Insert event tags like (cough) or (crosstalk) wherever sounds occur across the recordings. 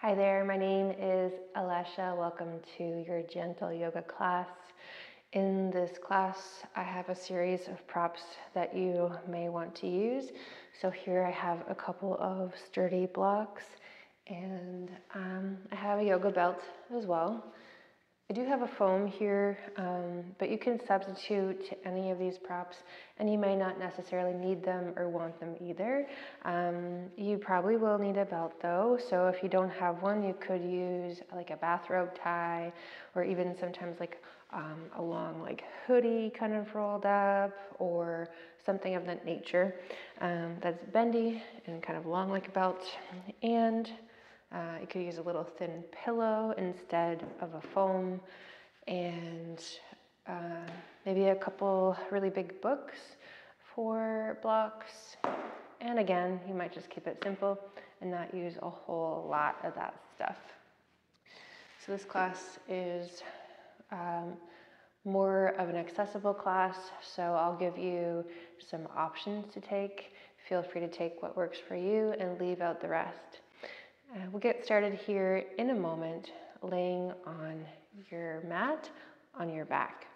Hi there, my name is Alesia. Welcome to your gentle yoga class. In this class, I have a series of props that you may want to use. So here I have a couple of sturdy blocks and um, I have a yoga belt as well. I do have a foam here, um, but you can substitute any of these props and you may not necessarily need them or want them either. Um, you probably will need a belt though, so if you don't have one, you could use like a bathrobe tie or even sometimes like um, a long like hoodie kind of rolled up or something of that nature um, that's bendy and kind of long like a belt. And uh, you could use a little thin pillow instead of a foam and uh, maybe a couple really big books for blocks. And again, you might just keep it simple and not use a whole lot of that stuff. So this class is um, more of an accessible class, so I'll give you some options to take. Feel free to take what works for you and leave out the rest. Uh, we'll get started here in a moment, laying on your mat on your back.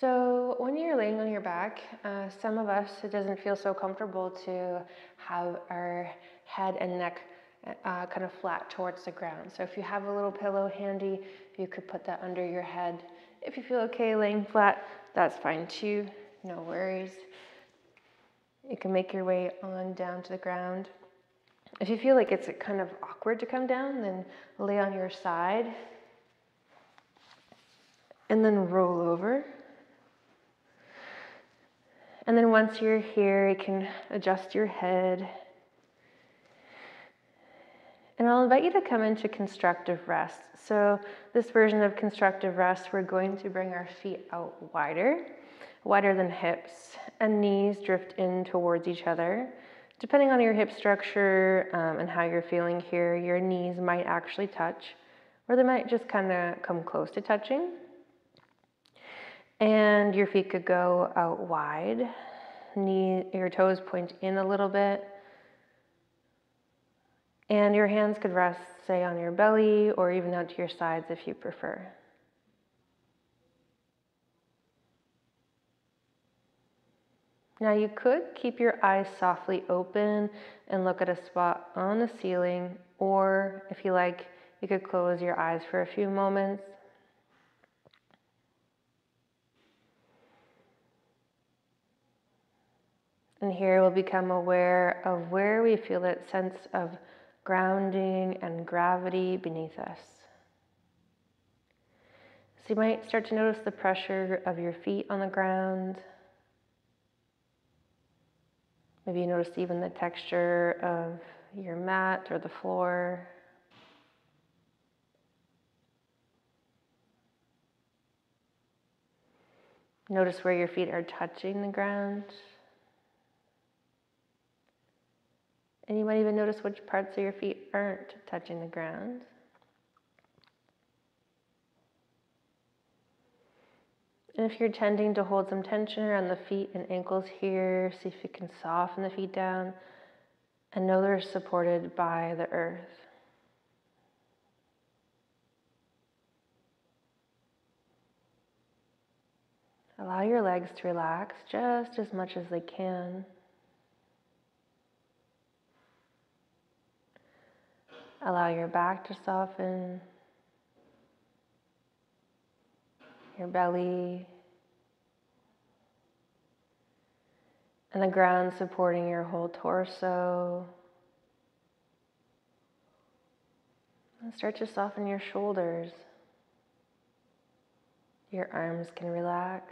So when you're laying on your back, uh, some of us, it doesn't feel so comfortable to have our head and neck uh, kind of flat towards the ground. So if you have a little pillow handy, you could put that under your head. If you feel okay laying flat, that's fine too, no worries. You can make your way on down to the ground. If you feel like it's kind of awkward to come down, then lay on your side and then roll over. And then once you're here, you can adjust your head. And I'll invite you to come into constructive rest. So, this version of constructive rest, we're going to bring our feet out wider wider than hips, and knees drift in towards each other. Depending on your hip structure um, and how you're feeling here, your knees might actually touch, or they might just kind of come close to touching. And your feet could go out wide. Knee, your toes point in a little bit. And your hands could rest, say, on your belly or even out to your sides if you prefer. Now you could keep your eyes softly open and look at a spot on the ceiling, or if you like, you could close your eyes for a few moments. And here we'll become aware of where we feel that sense of grounding and gravity beneath us. So you might start to notice the pressure of your feet on the ground. Maybe you notice even the texture of your mat or the floor. Notice where your feet are touching the ground. And you might even notice which parts of your feet aren't touching the ground. And if you're tending to hold some tension around the feet and ankles here, see if you can soften the feet down and know they're supported by the earth. Allow your legs to relax just as much as they can. Allow your back to soften. Your belly, and the ground supporting your whole torso. And start to soften your shoulders. Your arms can relax.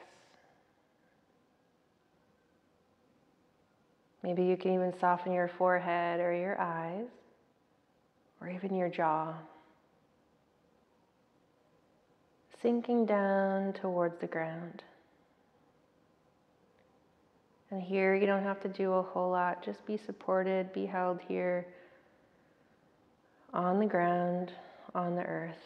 Maybe you can even soften your forehead or your eyes or even your jaw. Sinking down towards the ground. And here you don't have to do a whole lot, just be supported, be held here on the ground, on the earth.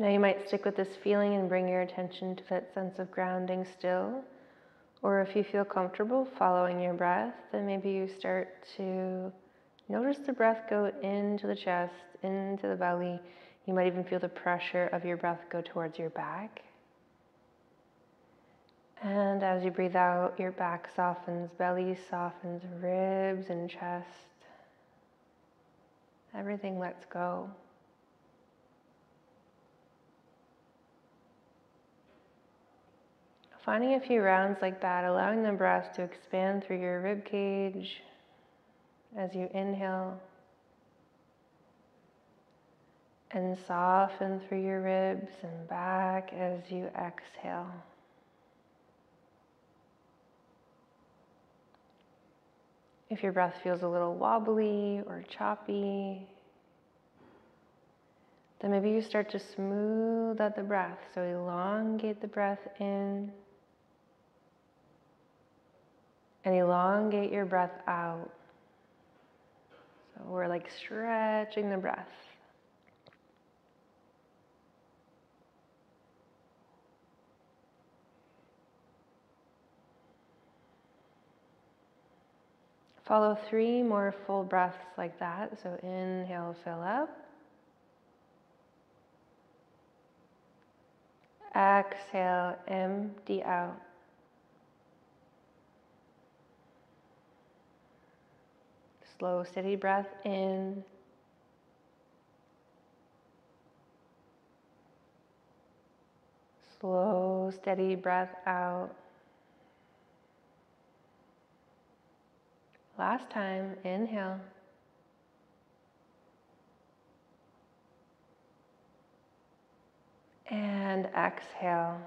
Now you might stick with this feeling and bring your attention to that sense of grounding still. Or if you feel comfortable following your breath, then maybe you start to notice the breath go into the chest, into the belly. You might even feel the pressure of your breath go towards your back. And as you breathe out, your back softens, belly softens, ribs and chest. Everything lets go. Finding a few rounds like that, allowing the breath to expand through your rib cage as you inhale and soften through your ribs and back as you exhale. If your breath feels a little wobbly or choppy, then maybe you start to smooth out the breath. So elongate the breath in and elongate your breath out. So we're like stretching the breath. Follow three more full breaths like that. So inhale, fill up. Exhale, empty out. Slow, steady breath in. Slow, steady breath out. Last time, inhale. And exhale.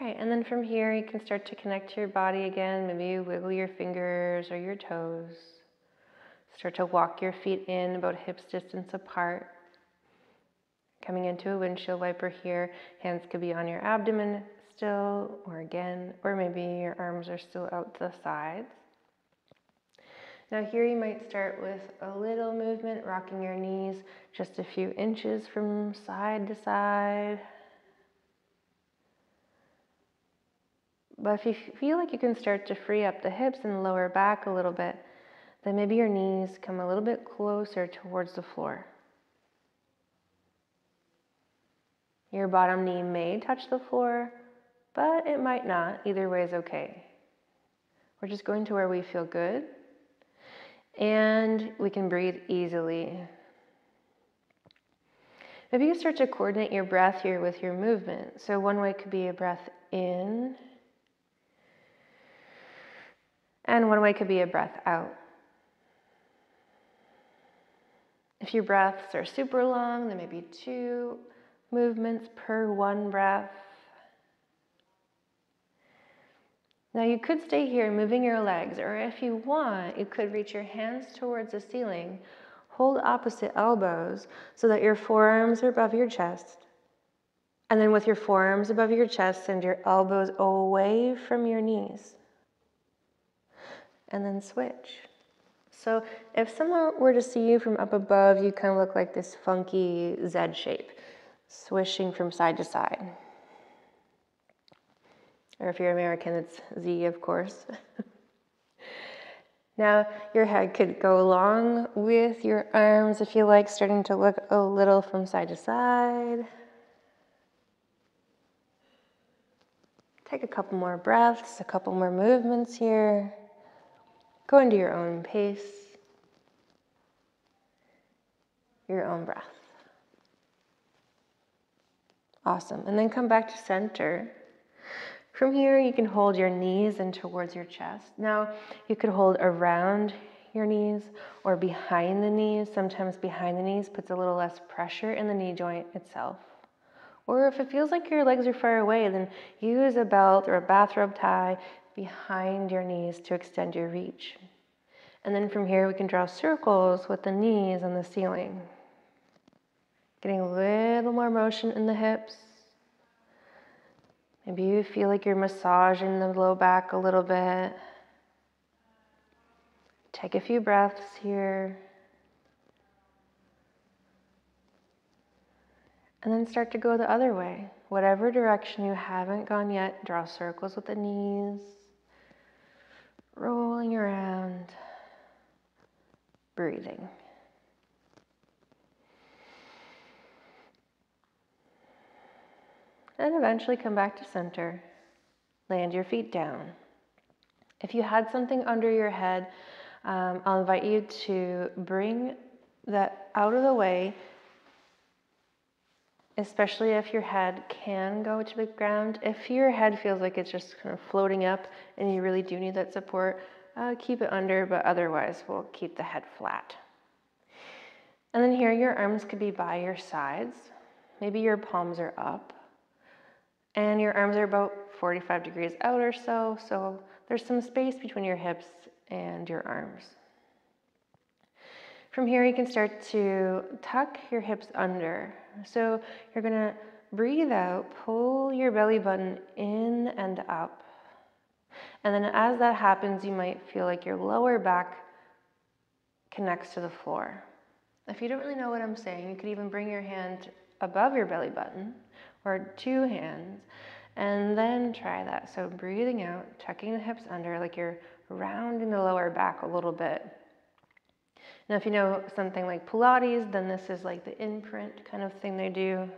Right, and then from here you can start to connect to your body again. Maybe you wiggle your fingers or your toes. Start to walk your feet in about hips distance apart. Coming into a windshield wiper here, hands could be on your abdomen still, or again, or maybe your arms are still out to the sides. Now, here you might start with a little movement, rocking your knees just a few inches from side to side. But if you feel like you can start to free up the hips and lower back a little bit, then maybe your knees come a little bit closer towards the floor. Your bottom knee may touch the floor, but it might not. Either way is okay. We're just going to where we feel good and we can breathe easily. Maybe you start to coordinate your breath here with your movement. So, one way could be a breath in and one way could be a breath out. If your breaths are super long, there may be two movements per one breath. Now, you could stay here moving your legs, or if you want, you could reach your hands towards the ceiling. Hold opposite elbows so that your forearms are above your chest. And then, with your forearms above your chest, send your elbows away from your knees and then switch. So if someone were to see you from up above, you kind of look like this funky Z shape, swishing from side to side. Or if you're American, it's Z, of course. (laughs) now, your head could go along with your arms if you like, starting to look a little from side to side. Take a couple more breaths, a couple more movements here. Go into your own pace, your own breath. Awesome. And then come back to center. From here, you can hold your knees in towards your chest. Now, you could hold around your knees or behind the knees. Sometimes behind the knees puts a little less pressure in the knee joint itself. Or if it feels like your legs are far away, then use a belt or a bathrobe tie behind your knees to extend your reach. And then from here, we can draw circles with the knees on the ceiling. Getting a little more motion in the hips. Maybe you feel like you're massaging the low back a little bit. Take a few breaths here. And then start to go the other way. Whatever direction you haven't gone yet, draw circles with the knees rolling around, breathing. And eventually come back to center. Land your feet down. If you had something under your head, um, I'll invite you to bring that out of the way, especially if your head can go to the ground. If your head feels like it's just kind of floating up and you really do need that support, uh, keep it under, but otherwise, we'll keep the head flat. And then here, your arms could be by your sides. Maybe your palms are up. And your arms are about 45 degrees out or so, so there's some space between your hips and your arms. From here, you can start to tuck your hips under. So you're gonna breathe out, pull your belly button in and up. And then as that happens, you might feel like your lower back connects to the floor. If you don't really know what I'm saying, you could even bring your hand above your belly button or two hands and then try that. So breathing out, tucking the hips under like you're rounding the lower back a little bit. Now, if you know something like Pilates, then this is like the imprint kind of thing they do.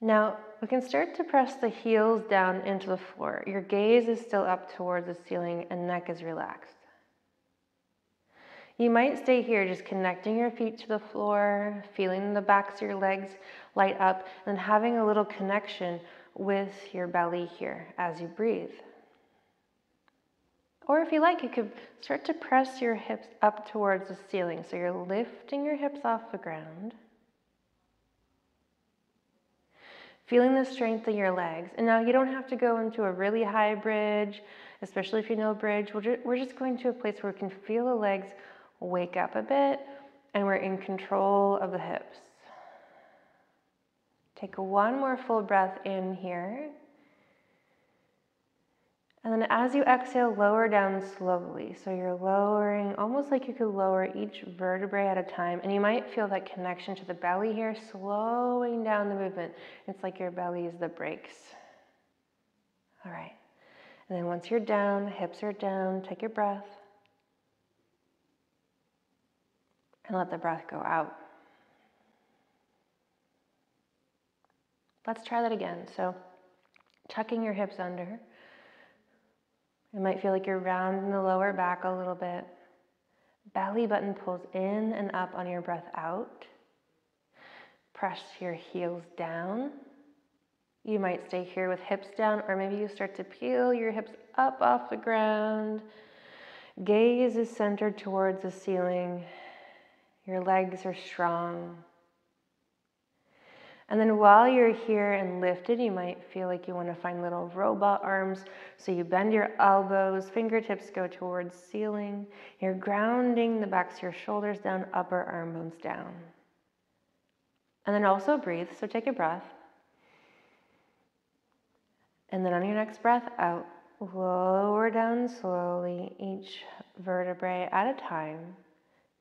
Now, we can start to press the heels down into the floor. Your gaze is still up towards the ceiling and neck is relaxed. You might stay here just connecting your feet to the floor, feeling the backs of your legs light up, and having a little connection with your belly here as you breathe. Or if you like, you could start to press your hips up towards the ceiling. So you're lifting your hips off the ground. Feeling the strength in your legs. And now you don't have to go into a really high bridge, especially if you know bridge. We're just going to a place where we can feel the legs wake up a bit, and we're in control of the hips. Take one more full breath in here. And then as you exhale, lower down slowly. So you're lowering almost like you could lower each vertebrae at a time. And you might feel that connection to the belly here, slowing down the movement. It's like your belly is the brakes. All right. And then once you're down, hips are down, take your breath. and let the breath go out. Let's try that again. So, tucking your hips under. It might feel like you're rounding the lower back a little bit. Belly button pulls in and up on your breath out. Press your heels down. You might stay here with hips down, or maybe you start to peel your hips up off the ground. Gaze is centered towards the ceiling. Your legs are strong. And then while you're here and lifted, you might feel like you want to find little robot arms. So you bend your elbows, fingertips go towards ceiling. You're grounding the backs of your shoulders down, upper arm bones down. And then also breathe. So take a breath. And then on your next breath out, lower down slowly, each vertebrae at a time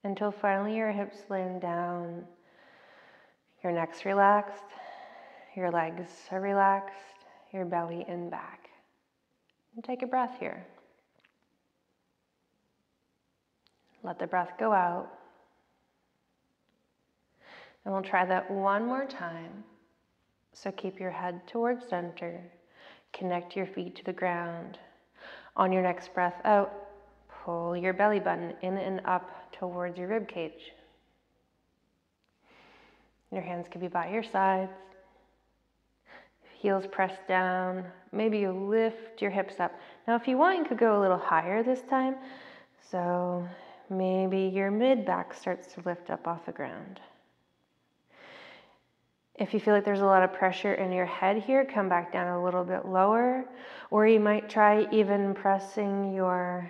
until finally your hips land down, your neck's relaxed, your legs are relaxed, your belly and back. And take a breath here. Let the breath go out. And we'll try that one more time. So keep your head towards center. Connect your feet to the ground. On your next breath out, pull your belly button in and up towards your rib cage. Your hands could be by your sides. Heels pressed down. Maybe you lift your hips up. Now, if you want, you could go a little higher this time. So maybe your mid back starts to lift up off the ground. If you feel like there's a lot of pressure in your head here, come back down a little bit lower. Or you might try even pressing your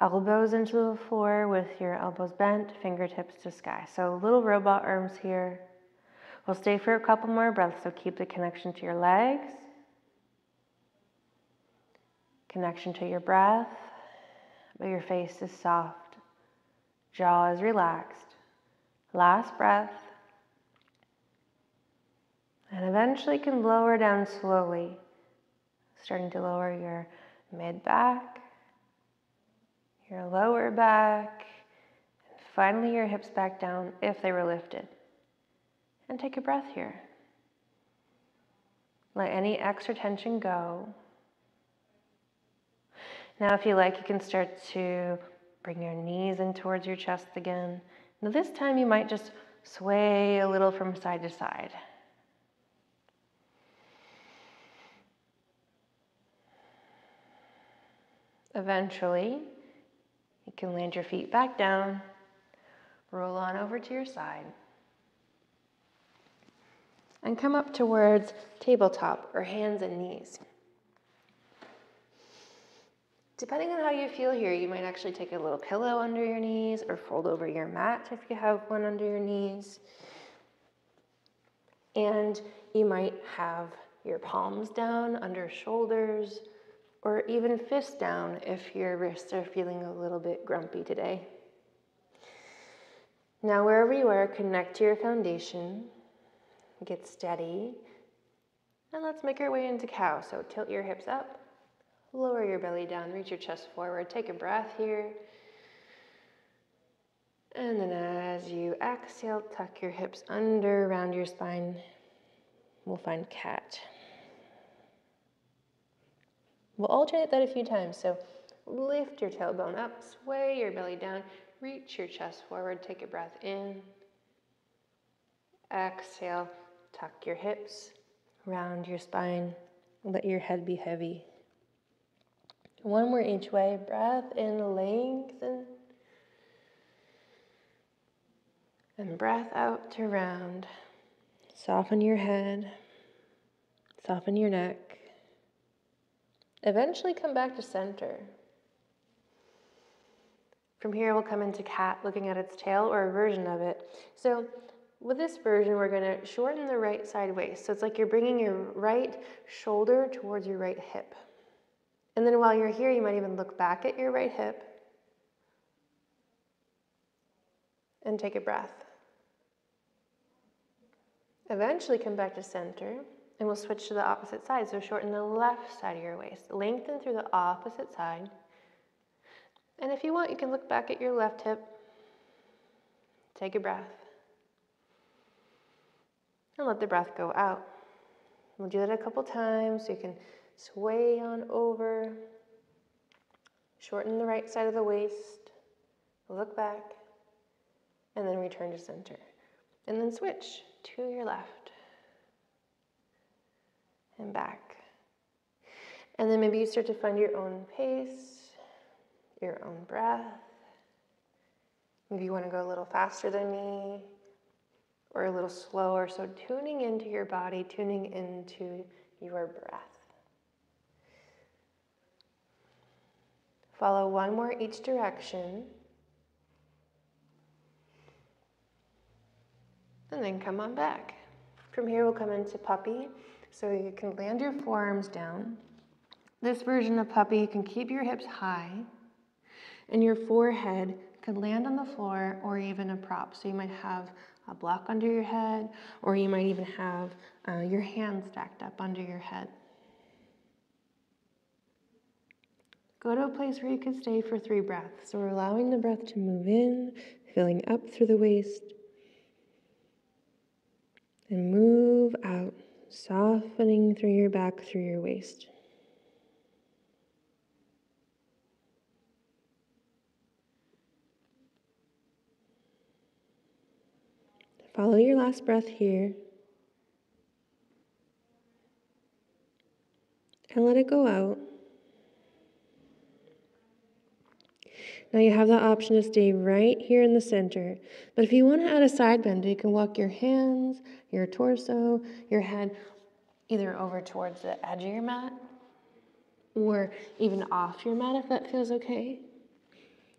elbows into the floor with your elbows bent, fingertips to sky. So little robot arms here. We'll stay for a couple more breaths, so keep the connection to your legs, connection to your breath, but your face is soft, jaw is relaxed. Last breath. And eventually can lower down slowly, starting to lower your mid back, your lower back, and finally your hips back down if they were lifted. And take a breath here. Let any extra tension go. Now, if you like, you can start to bring your knees in towards your chest again. Now, this time you might just sway a little from side to side. Eventually, you can land your feet back down, roll on over to your side, and come up towards tabletop or hands and knees. Depending on how you feel here, you might actually take a little pillow under your knees or fold over your mat if you have one under your knees. And you might have your palms down under shoulders or even fists down if your wrists are feeling a little bit grumpy today. Now, wherever you are, connect to your foundation, get steady, and let's make our way into cow. So tilt your hips up Lower your belly down, reach your chest forward. Take a breath here. And then as you exhale, tuck your hips under around your spine. We'll find cat. We'll alternate that a few times. So lift your tailbone up, sway your belly down, reach your chest forward, take a breath in. Exhale, tuck your hips, round your spine, let your head be heavy. One more each way. Breath in, lengthen. And breath out to round. Soften your head. Soften your neck. Eventually come back to center. From here, we'll come into cat, looking at its tail or a version of it. So, with this version, we're going to shorten the right side waist. So, it's like you're bringing your right shoulder towards your right hip. And then while you're here, you might even look back at your right hip and take a breath. Eventually, come back to center and we'll switch to the opposite side. So, shorten the left side of your waist, lengthen through the opposite side. And if you want, you can look back at your left hip, take a breath, and let the breath go out. We'll do that a couple times so you can sway on over, shorten the right side of the waist, look back, and then return to center. And then switch to your left and back. And then maybe you start to find your own pace, your own breath. Maybe you want to go a little faster than me or a little slower. So, tuning into your body, tuning into your breath. Follow one more each direction. And then come on back. From here, we'll come into puppy. So you can land your forearms down. This version of puppy, you can keep your hips high, and your forehead could land on the floor or even a prop. So you might have a block under your head, or you might even have uh, your hands stacked up under your head. Go to a place where you can stay for three breaths. So we're allowing the breath to move in, filling up through the waist, and move out, softening through your back, through your waist. Follow your last breath here. And let it go out. Now you have the option to stay right here in the center. But if you want to add a side bend, you can walk your hands, your torso, your head either over towards the edge of your mat or even off your mat if that feels okay.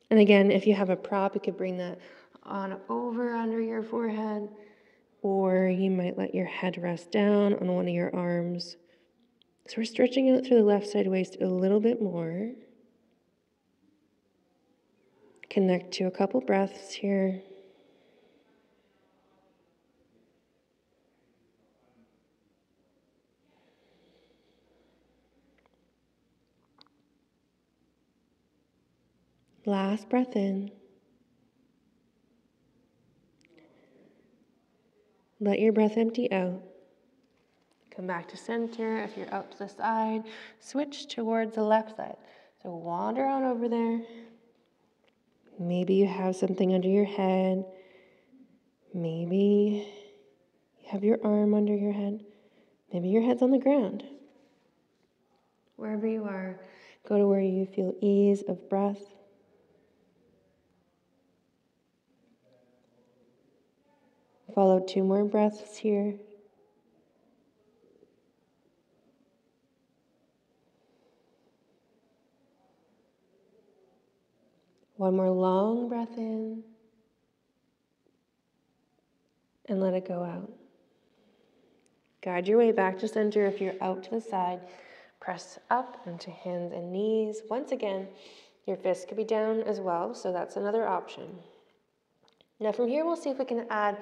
And again, if you have a prop, you could bring that on over under your forehead, or you might let your head rest down on one of your arms. So we're stretching out through the left side waist a little bit more. Connect to a couple breaths here. Last breath in. Let your breath empty out. Come back to center. If you're out to the side, switch towards the left side. So wander on over there. Maybe you have something under your head. Maybe you have your arm under your head. Maybe your head's on the ground. Wherever you are, go to where you feel ease of breath. Follow two more breaths here. One more long breath in and let it go out. Guide your way back to center if you're out to the side. Press up into hands and knees. Once again, your fists could be down as well, so that's another option. Now, from here, we'll see if we can add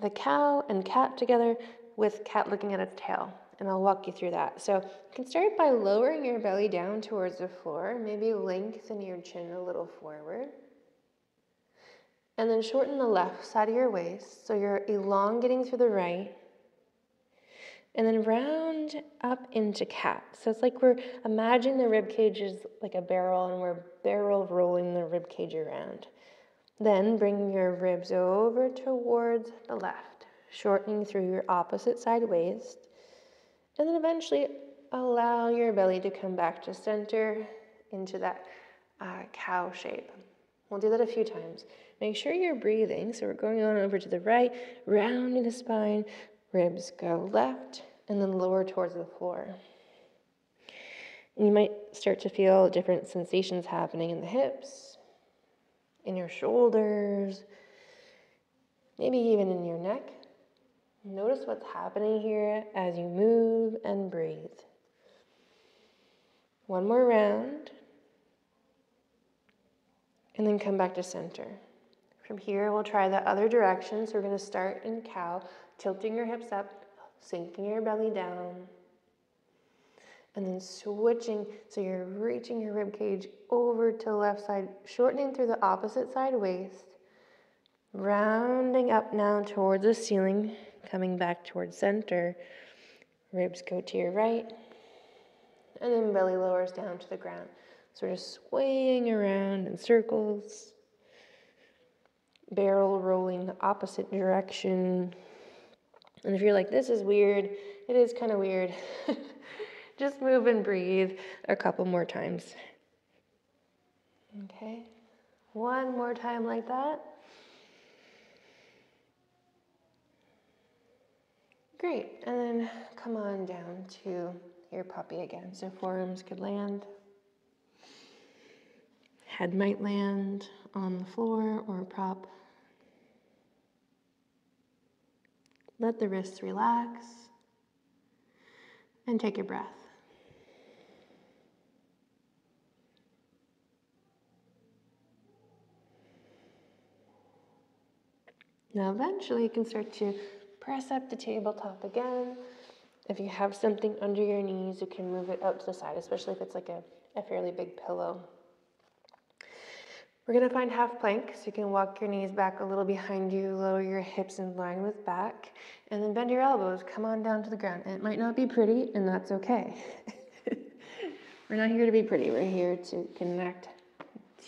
the cow and cat together with cat looking at its tail and I'll walk you through that. So you can start by lowering your belly down towards the floor, maybe lengthen your chin a little forward. And then shorten the left side of your waist so you're elongating through the right. And then round up into cat. So it's like we're imagine the rib cage is like a barrel and we're barrel rolling the rib cage around. Then bring your ribs over towards the left, shortening through your opposite side waist. And then eventually allow your belly to come back to center into that uh, cow shape. We'll do that a few times. Make sure you're breathing. So we're going on over to the right, rounding the spine, ribs go left, and then lower towards the floor. And you might start to feel different sensations happening in the hips, in your shoulders, maybe even in your neck. Notice what's happening here as you move and breathe. One more round. And then come back to center. From here, we'll try the other direction. So we're going to start in cow, tilting your hips up, sinking your belly down. And then switching, so you're reaching your rib cage over to the left side, shortening through the opposite side waist, rounding up now towards the ceiling, coming back towards center. Ribs go to your right, and then belly lowers down to the ground. Sort of swaying around in circles, barrel rolling the opposite direction. And if you're like, this is weird, it is kind of weird. (laughs) Just move and breathe a couple more times. Okay, one more time like that. Great, and then come on down to your puppy again. So forearms could land. Head might land on the floor or prop. Let the wrists relax and take a breath. Now, eventually, you can start to Press up the tabletop again. If you have something under your knees, you can move it out to the side, especially if it's like a, a fairly big pillow. We're gonna find half plank, so you can walk your knees back a little behind you, lower your hips in line with back, and then bend your elbows, come on down to the ground. And it might not be pretty, and that's okay. (laughs) we're not here to be pretty, we're here to connect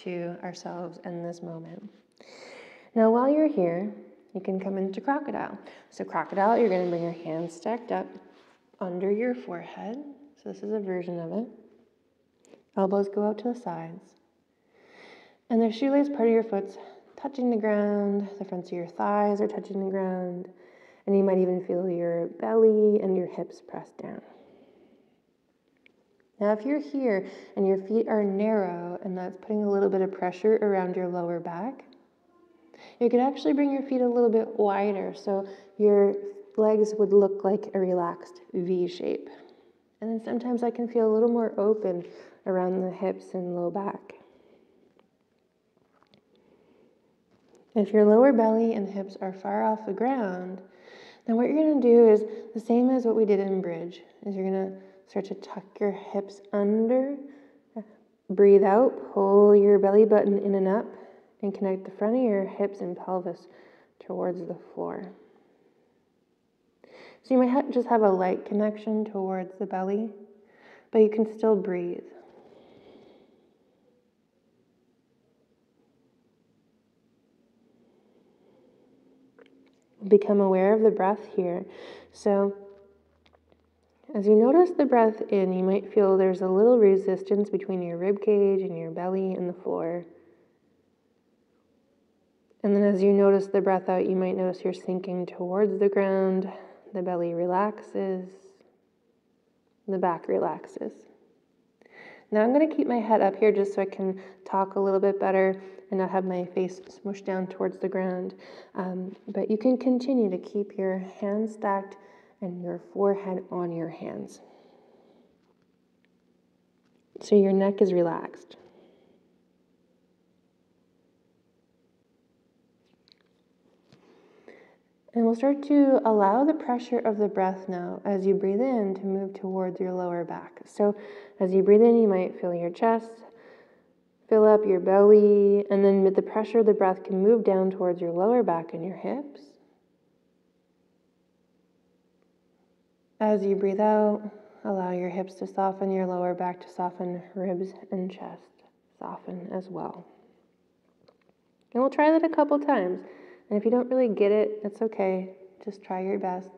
to ourselves in this moment. Now, while you're here, you can come into crocodile. So, crocodile, you're going to bring your hands stacked up under your forehead. So, this is a version of it. Elbows go out to the sides. And the shoelace part of your foot's touching the ground, the fronts of your thighs are touching the ground, and you might even feel your belly and your hips pressed down. Now, if you're here and your feet are narrow and that's putting a little bit of pressure around your lower back, you could actually bring your feet a little bit wider so your legs would look like a relaxed V shape. And then sometimes I can feel a little more open around the hips and low back. If your lower belly and hips are far off the ground, then what you're going to do is the same as what we did in bridge, is you're going to start to tuck your hips under, Breathe out, pull your belly button in and up, and connect the front of your hips and pelvis towards the floor. So you might ha- just have a light connection towards the belly, but you can still breathe. Become aware of the breath here. So, as you notice the breath in, you might feel there's a little resistance between your rib cage and your belly and the floor. And then as you notice the breath out, you might notice you're sinking towards the ground. The belly relaxes, the back relaxes. Now I'm going to keep my head up here just so I can talk a little bit better and not have my face smushed down towards the ground. Um, but you can continue to keep your hands stacked and your forehead on your hands. So your neck is relaxed. And we'll start to allow the pressure of the breath now as you breathe in to move towards your lower back. So as you breathe in, you might feel your chest fill up your belly, and then with the pressure of the breath can move down towards your lower back and your hips. As you breathe out, allow your hips to soften, your lower back to soften, ribs and chest soften as well. And we'll try that a couple times. And if you don't really get it, that's okay. Just try your best.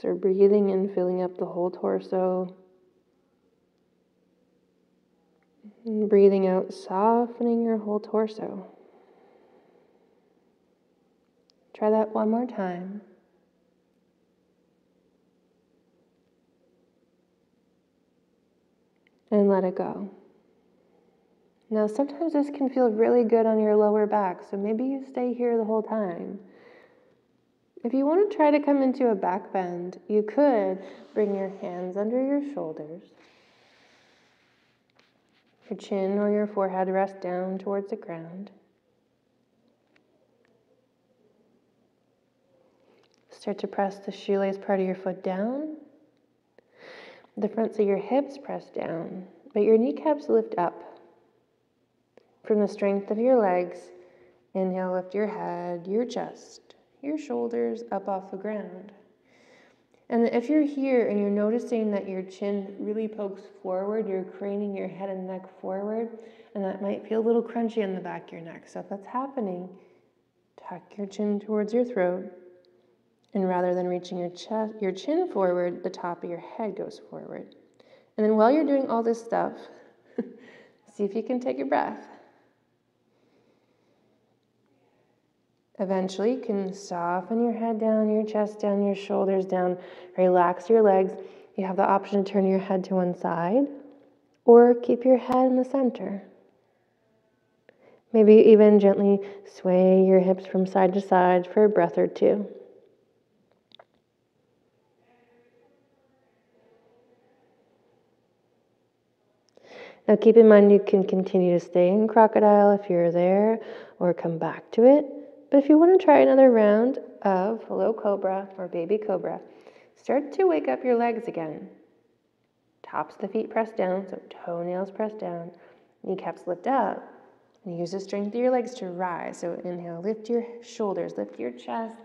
So, breathing in, filling up the whole torso. And breathing out, softening your whole torso. Try that one more time. and let it go. Now, sometimes this can feel really good on your lower back, so maybe you stay here the whole time. If you want to try to come into a back bend, you could bring your hands under your shoulders. Your chin or your forehead rest down towards the ground. Start to press the shoelace part of your foot down the fronts of your hips press down, but your kneecaps lift up. From the strength of your legs, inhale, lift your head, your chest, your shoulders up off the ground. And if you're here and you're noticing that your chin really pokes forward, you're craning your head and neck forward, and that might feel a little crunchy in the back of your neck. So if that's happening, tuck your chin towards your throat and rather than reaching your chest, your chin forward, the top of your head goes forward. And then while you're doing all this stuff, (laughs) see if you can take a breath. Eventually, you can soften your head down, your chest down, your shoulders down, relax your legs. You have the option to turn your head to one side or keep your head in the center. Maybe even gently sway your hips from side to side for a breath or two. Now, keep in mind you can continue to stay in crocodile if you're there or come back to it. But if you want to try another round of low cobra or baby cobra, start to wake up your legs again. Tops of the feet press down, so toenails press down, kneecaps lift up. And use the strength of your legs to rise. So inhale, lift your shoulders, lift your chest,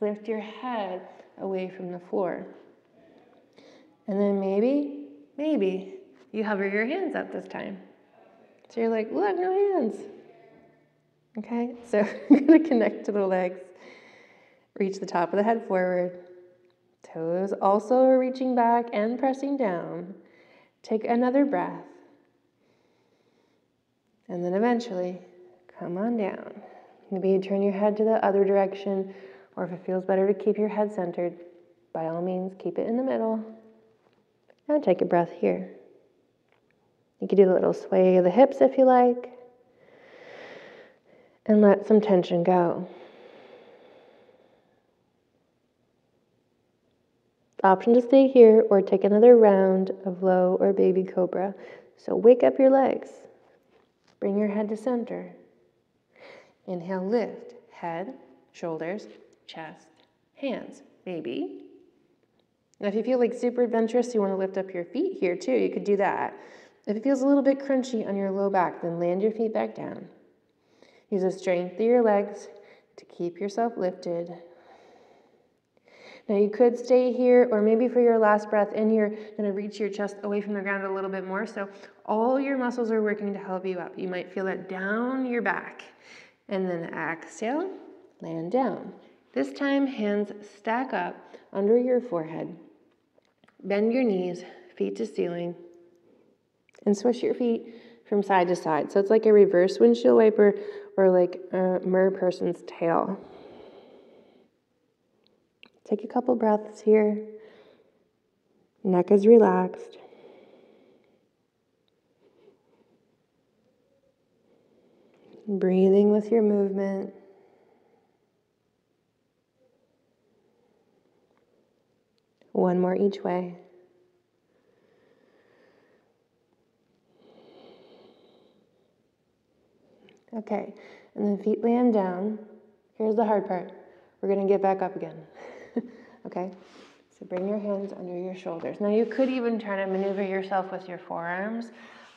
lift your head away from the floor. And then maybe, maybe you hover your hands up this time. So you're like, look, no hands. Okay, so (laughs) I'm gonna connect to the legs. Reach the top of the head forward. Toes also reaching back and pressing down. Take another breath. And then eventually, come on down. Maybe you turn your head to the other direction, or if it feels better to keep your head centered, by all means, keep it in the middle. And take a breath here. You can do a little sway of the hips if you like. And let some tension go. Option to stay here or take another round of low or baby cobra. So wake up your legs. Bring your head to center. Inhale, lift. Head, shoulders, chest, hands. Maybe. Now, if you feel like super adventurous, you want to lift up your feet here too, you could do that. If it feels a little bit crunchy on your low back, then land your feet back down. Use the strength of your legs to keep yourself lifted. Now you could stay here, or maybe for your last breath in, you're going to reach your chest away from the ground a little bit more. So all your muscles are working to help you up. You might feel that down your back. And then exhale, land down. This time, hands stack up under your forehead. Bend your knees, feet to ceiling, and swish your feet from side to side. So it's like a reverse windshield wiper or like a mer person's tail. Take a couple breaths here. Neck is relaxed. Breathing with your movement. One more each way. Okay, and then feet land down. Here's the hard part. We're to get back up again. (laughs) okay? So bring your hands under your shoulders. Now you could even try to maneuver yourself with your forearms.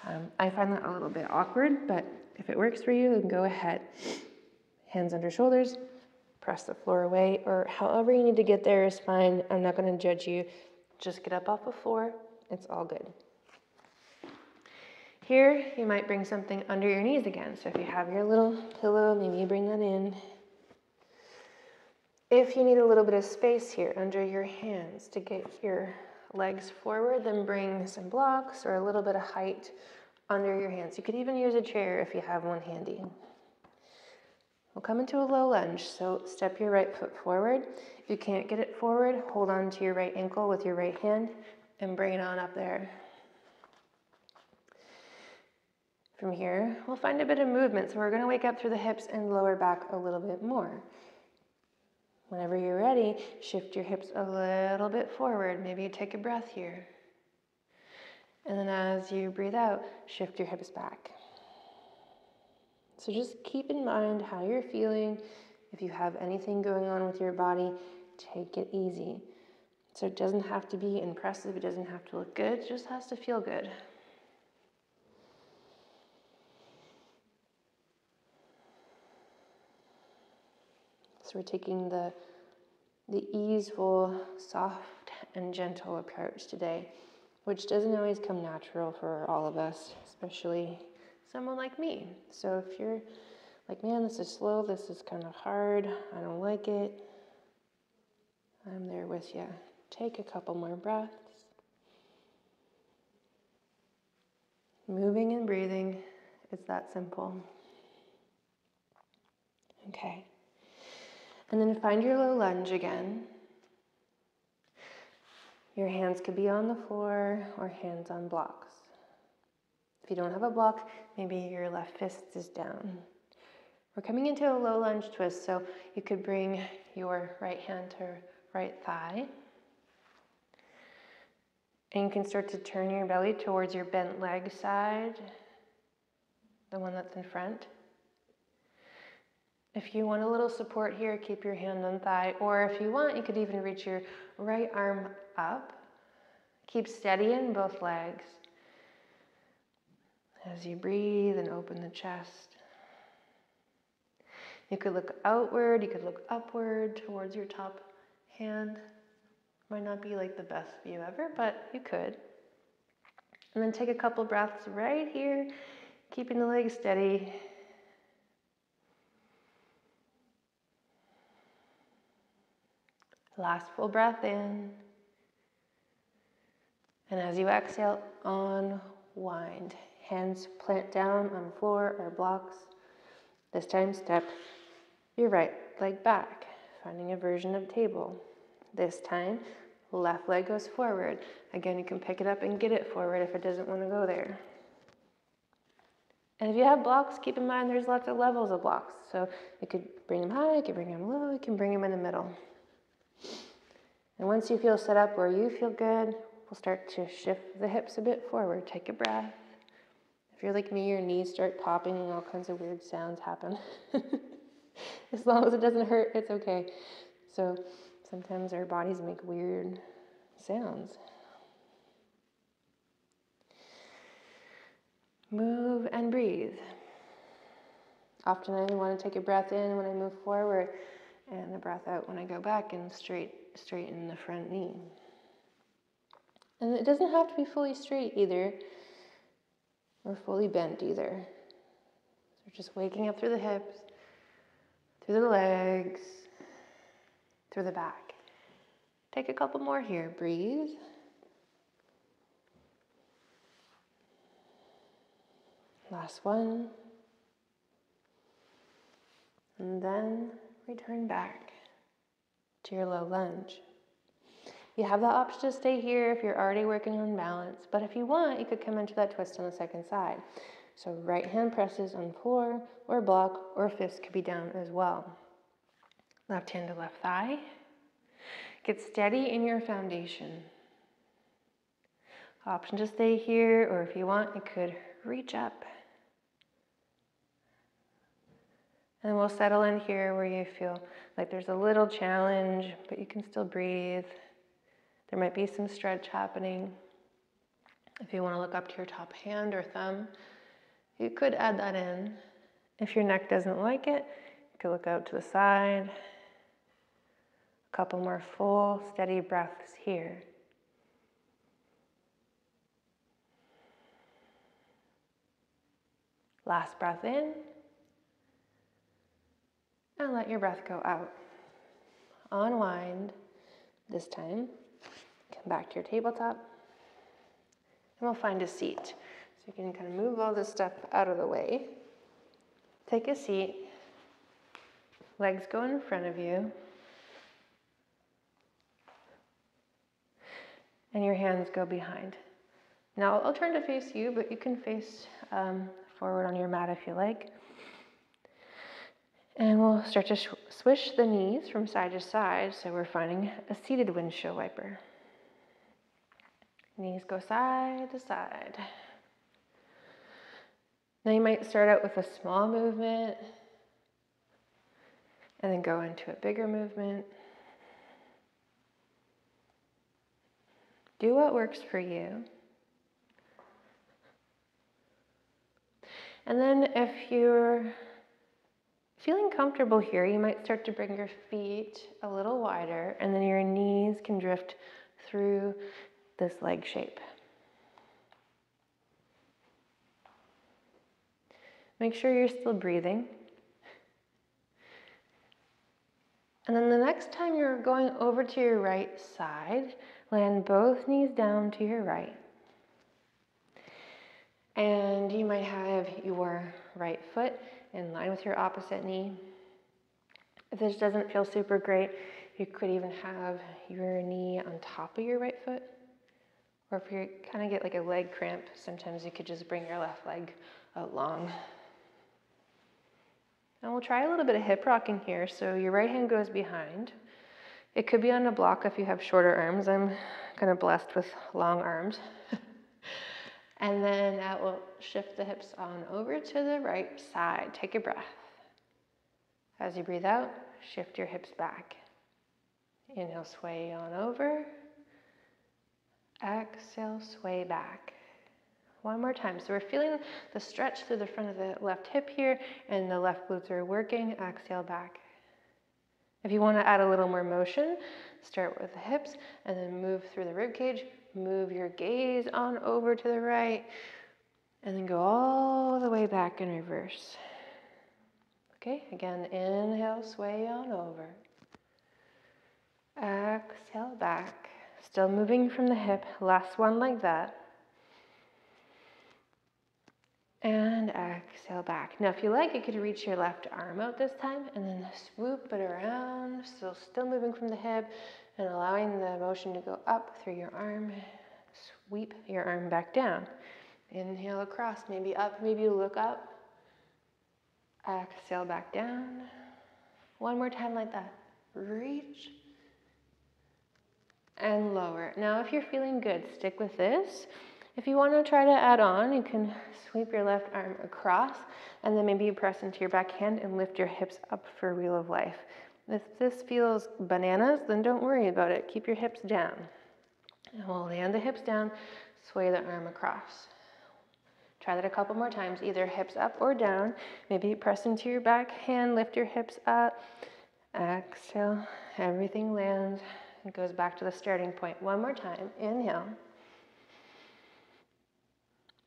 Um, I find that a little bit awkward, but if it works for you, then go ahead. Hands under shoulders, press the floor away, or however you need to get there is fine. I'm not to judge you. Just get up off the floor. It's all good. Here, you might bring something under your knees again. So if you have your little pillow, maybe you bring that in. If you need a little bit of space here under your hands to get your legs forward, then bring some blocks or a little bit of height under your hands. You could even use a chair if you have one handy. We'll come into a low lunge, so step your right foot forward. If you can't get it forward, hold on to your right ankle with your right hand and bring it on up there. From here, we'll find a bit of movement. So we're going to wake up through the hips and lower back a little bit more. Whenever you're ready, shift your hips a little bit forward. Maybe you take a breath here. And then as you breathe out, shift your hips back. So just keep in mind how you're feeling. If you have anything going on with your body, take it easy. So it doesn't have to be impressive, it doesn't have to look good, it just has to feel good. We're taking the, the easeful, soft, and gentle approach today, which doesn't always come natural for all of us, especially someone like me. So if you're like, man, this is slow, this is kind of hard, I don't like it, I'm there with you. Take a couple more breaths. Moving and breathing, it's that simple. Okay. And then find your low lunge again. Your hands could be on the floor or hands on blocks. If you don't have a block, maybe your left fist is down. We're coming into a low lunge twist, so you could bring your right hand to right thigh. And you can start to turn your belly towards your bent leg side, the one that's in front. If you want a little support here, keep your hand on thigh, or if you want, you could even reach your right arm up. Keep steady in both legs. As you breathe and open the chest. You could look outward, you could look upward towards your top hand. Might not be like the best view ever, but you could. And then take a couple breaths right here, keeping the legs steady. Last full breath in. And as you exhale, unwind. Hands plant down on floor or blocks. This time, step your right leg back, finding a version of table. This time, left leg goes forward. Again, you can pick it up and get it forward if it doesn't want to go there. And if you have blocks, keep in mind there's lots of levels of blocks. So you could bring them high, you could bring them low, you can bring them in the middle. And once you feel set up where you feel good, we'll start to shift the hips a bit forward. Take a breath. If you're like me, your knees start popping and all kinds of weird sounds happen. (laughs) as long as it doesn't hurt, it's okay. So sometimes our bodies make weird sounds. Move and breathe. Often I want to take a breath in when I move forward and a breath out when I go back and straight straighten the front knee. And it doesn't have to be fully straight either or fully bent either. So just waking up through the hips, through the legs, through the back. Take a couple more here. Breathe. Last one. And then return back your low lunge. You have the option to stay here if you're already working on balance, but if you want, you could come into that twist on the second side. So right hand presses on floor or block or fist could be down as well. Left hand to left thigh. Get steady in your foundation. Option to stay here, or if you want, you could reach up. And we'll settle in here where you feel like there's a little challenge, but you can still breathe. There might be some stretch happening. If you want to look up to your top hand or thumb, you could add that in. If your neck doesn't like it, you could look out to the side. A couple more full, steady breaths here. Last breath in. And let your breath go out. Unwind this time. Come back to your tabletop. And we'll find a seat. So you can kind of move all this stuff out of the way. Take a seat. Legs go in front of you. And your hands go behind. Now I'll turn to face you, but you can face um, forward on your mat if you like. And we'll start to swish the knees from side to side so we're finding a seated windshield wiper. Knees go side to side. Now you might start out with a small movement and then go into a bigger movement. Do what works for you. And then if you're feeling comfortable here, you might start to bring your feet a little wider and then your knees can drift through this leg shape. Make sure you're still breathing. And then the next time you're going over to your right side, land both knees down to your right. And you might have your right foot in line with your opposite knee. If this doesn't feel super great, you could even have your knee on top of your right foot. Or if you kind of get like a leg cramp, sometimes you could just bring your left leg out long. And we'll try a little bit of hip rocking here. So your right hand goes behind. It could be on a block if you have shorter arms. I'm kind of blessed with long arms. (laughs) And then that will shift the hips on over to the right side. Take a breath. As you breathe out, shift your hips back. Inhale, sway on over. Exhale, sway back. One more time. So we're feeling the stretch through the front of the left hip here, and the left glutes are working. Exhale back. If you want to add a little more motion, start with the hips and then move through the rib cage, Move your gaze on over to the right and then go all the way back in reverse. Okay, again, inhale, sway on over. Exhale back. Still moving from the hip. Last one like that. And exhale back. Now, if you like, you could reach your left arm out this time and then swoop it around. Still, still moving from the hip and allowing the motion to go up through your arm. Sweep your arm back down. Inhale across, maybe up, maybe look up. Exhale back down. One more time like that. Reach and lower. Now, if you're feeling good, stick with this. If you want to try to add on, you can sweep your left arm across and then maybe you press into your back hand and lift your hips up for wheel of life. If this feels bananas, then don't worry about it. Keep your hips down. And we'll land the hips down, sway the arm across. Try that a couple more times, either hips up or down. Maybe press into your back hand, lift your hips up. Exhale, everything lands. It goes back to the starting point. One more time. Inhale.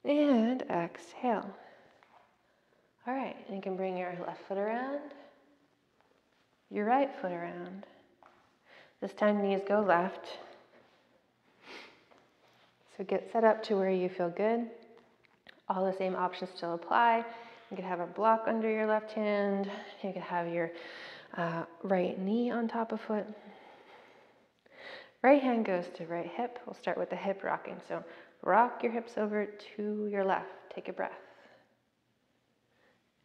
And exhale. All right, and you can bring your left foot around, your right foot around. This time, knees go left. So get set up to where you feel good. All the same options still apply. You could have a block under your left hand. You could have your uh, right knee on top of foot. Right hand goes to right hip. We'll start with the hip rocking. So rock your hips over to your left. Take a breath.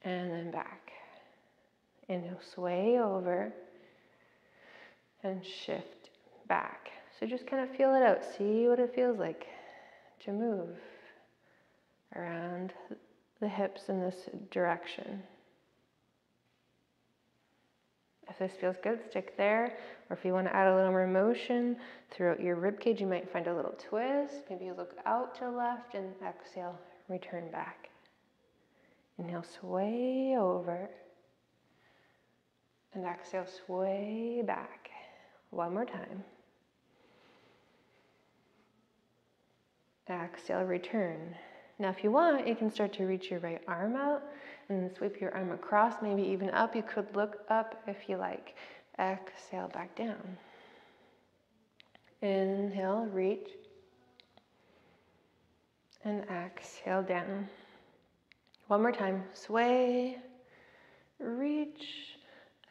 And then back. Inhale, sway over and shift back. So just kind of feel it out. See what it feels like to move around the hips in this direction. If this feels good, stick there. Or if you want to add a little more motion throughout your rib cage, you might find a little twist. Maybe you look out to the left and exhale, return back. Inhale, sway over. And exhale, sway back. One more time. Exhale, return. Now, if you want, you can start to reach your right arm out and sweep your arm across, maybe even up. You could look up if you like. Exhale, back down. Inhale, reach. And exhale down. One more time. Sway, reach,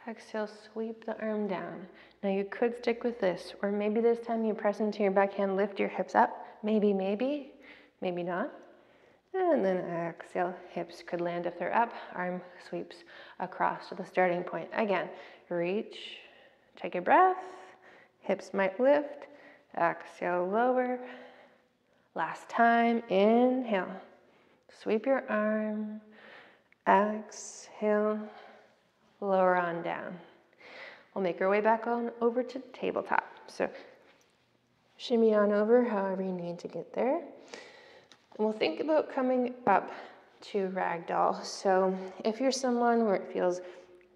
exhale, sweep the arm down. Now you could stick with this, or maybe this time you press into your backhand, lift your hips up. Maybe, maybe, maybe not. And then exhale, hips could land if they're up, arm sweeps across to the starting point. Again, reach, take a breath, hips might lift, exhale, lower. Last time, inhale, sweep your arm, exhale, lower on down. We'll make our way back on over to tabletop. So shimmy on over however you need to get there. And we'll think about coming up to ragdoll. So if you're someone where it feels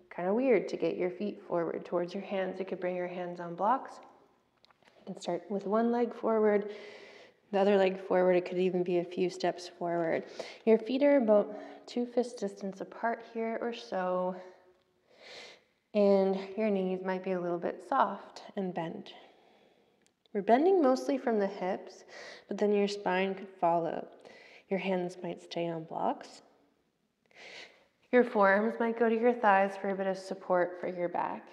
kind of weird to get your feet forward towards your hands, you could bring your hands on blocks. You can start with one leg forward, the other leg forward. It could even be a few steps forward. Your feet are about two fist distance apart here or so. And your knees might be a little bit soft and bent. We're bending mostly from the hips, but then your spine could follow. Your hands might stay on blocks. Your forearms might go to your thighs for a bit of support for your back.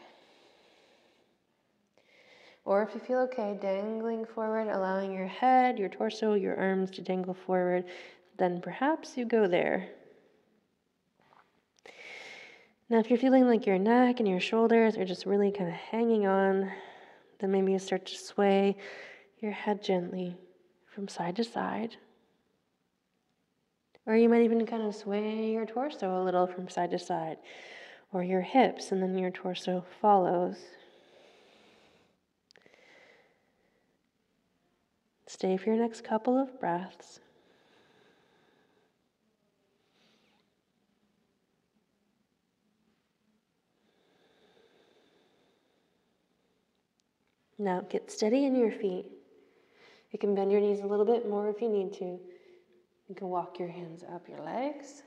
Or if you feel okay, dangling forward, allowing your head, your torso, your arms to dangle forward, then perhaps you go there. Now, if you're feeling like your neck and your shoulders are just really kind of hanging on, then maybe you start to sway your head gently from side to side. Or you might even kind of sway your torso a little from side to side, or your hips, and then your torso follows. Stay for your next couple of breaths. Now get steady in your feet. You can bend your knees a little bit more if you need to. You can walk your hands up your legs.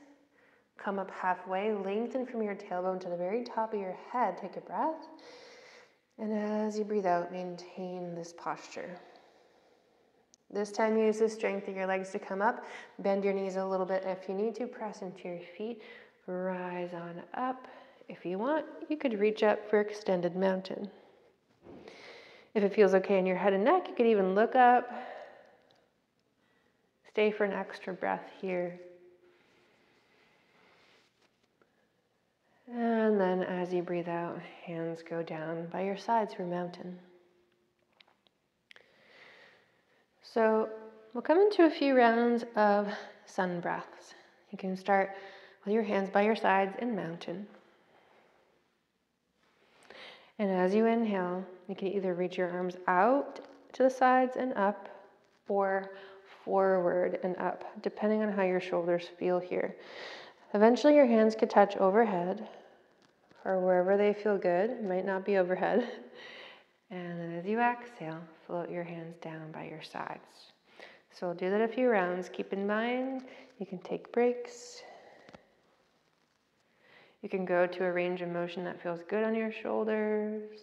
Come up halfway, lengthen from your tailbone to the very top of your head. Take a breath. And as you breathe out, maintain this posture. This time, use the strength of your legs to come up. Bend your knees a little bit if you need to. Press into your feet. Rise on up. If you want, you could reach up for extended mountain. If it feels okay in your head and neck, you could even look up. Stay for an extra breath here. And then as you breathe out, hands go down by your sides for mountain. So we'll come into a few rounds of sun breaths. You can start with your hands by your sides in mountain. And as you inhale, you can either reach your arms out to the sides and up or forward and up, depending on how your shoulders feel here. Eventually, your hands could touch overhead or wherever they feel good. It might not be overhead. And as you exhale, float your hands down by your sides. So we'll do that a few rounds. Keep in mind, you can take breaks. You can go to a range of motion that feels good on your shoulders.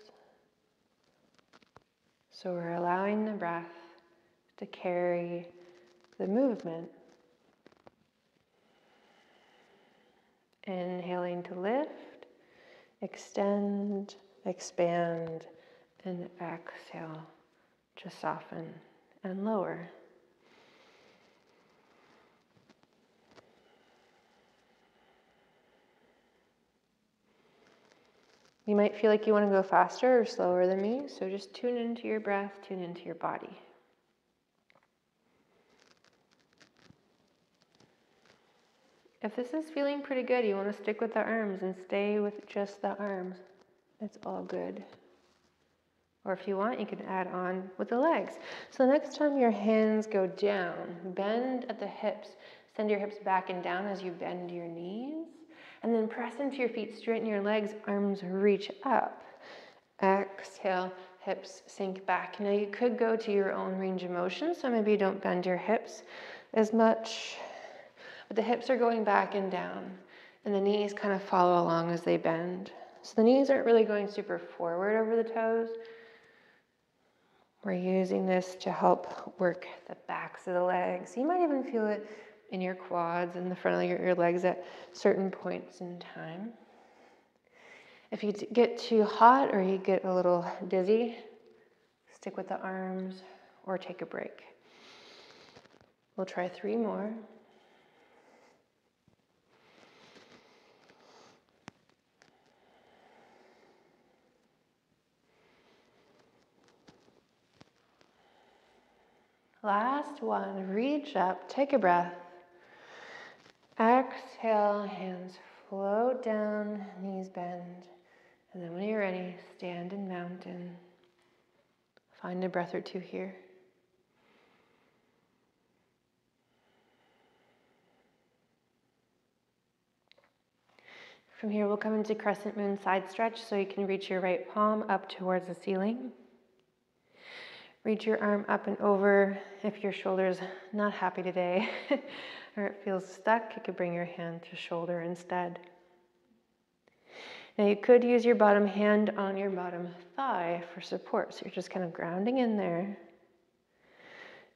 So we're allowing the breath to carry the movement. Inhaling to lift, extend, expand, and exhale to soften and lower. You might feel like you want to go faster or slower than me, so just tune into your breath, tune into your body. If this is feeling pretty good, you want to stick with the arms and stay with just the arms. It's all good. Or if you want, you can add on with the legs. So next time your hands go down, bend at the hips. Send your hips back and down as you bend your knees. And then press into your feet, straighten your legs, arms reach up. Exhale, hips sink back. Now you could go to your own range of motion, so maybe you don't bend your hips as much. But the hips are going back and down, and the knees kind of follow along as they bend. So the knees aren't really going super forward over the toes. We're using this to help work the backs of the legs. You might even feel it in your quads and the front of your, your legs at certain points in time. If you get too hot or you get a little dizzy, stick with the arms or take a break. We'll try three more. Last one, reach up, take a breath. Exhale, hands float down, knees bend. And then when you're ready, stand in mountain. Find a breath or two here. From here, we'll come into crescent moon side stretch so you can reach your right palm up towards the ceiling. Reach your arm up and over if your shoulder's not happy today. (laughs) or it feels stuck, you could bring your hand to shoulder instead. Now you could use your bottom hand on your bottom thigh for support. So you're just kind of grounding in there.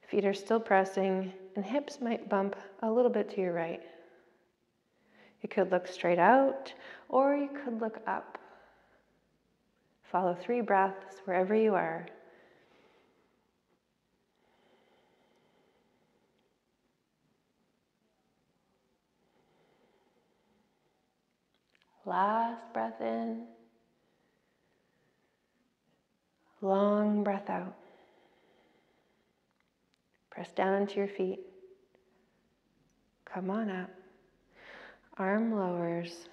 Feet are still pressing and hips might bump a little bit to your right. You could look straight out or you could look up. Follow three breaths wherever you are. Last breath in. Long breath out. Press down into your feet. Come on up. Arm lowers.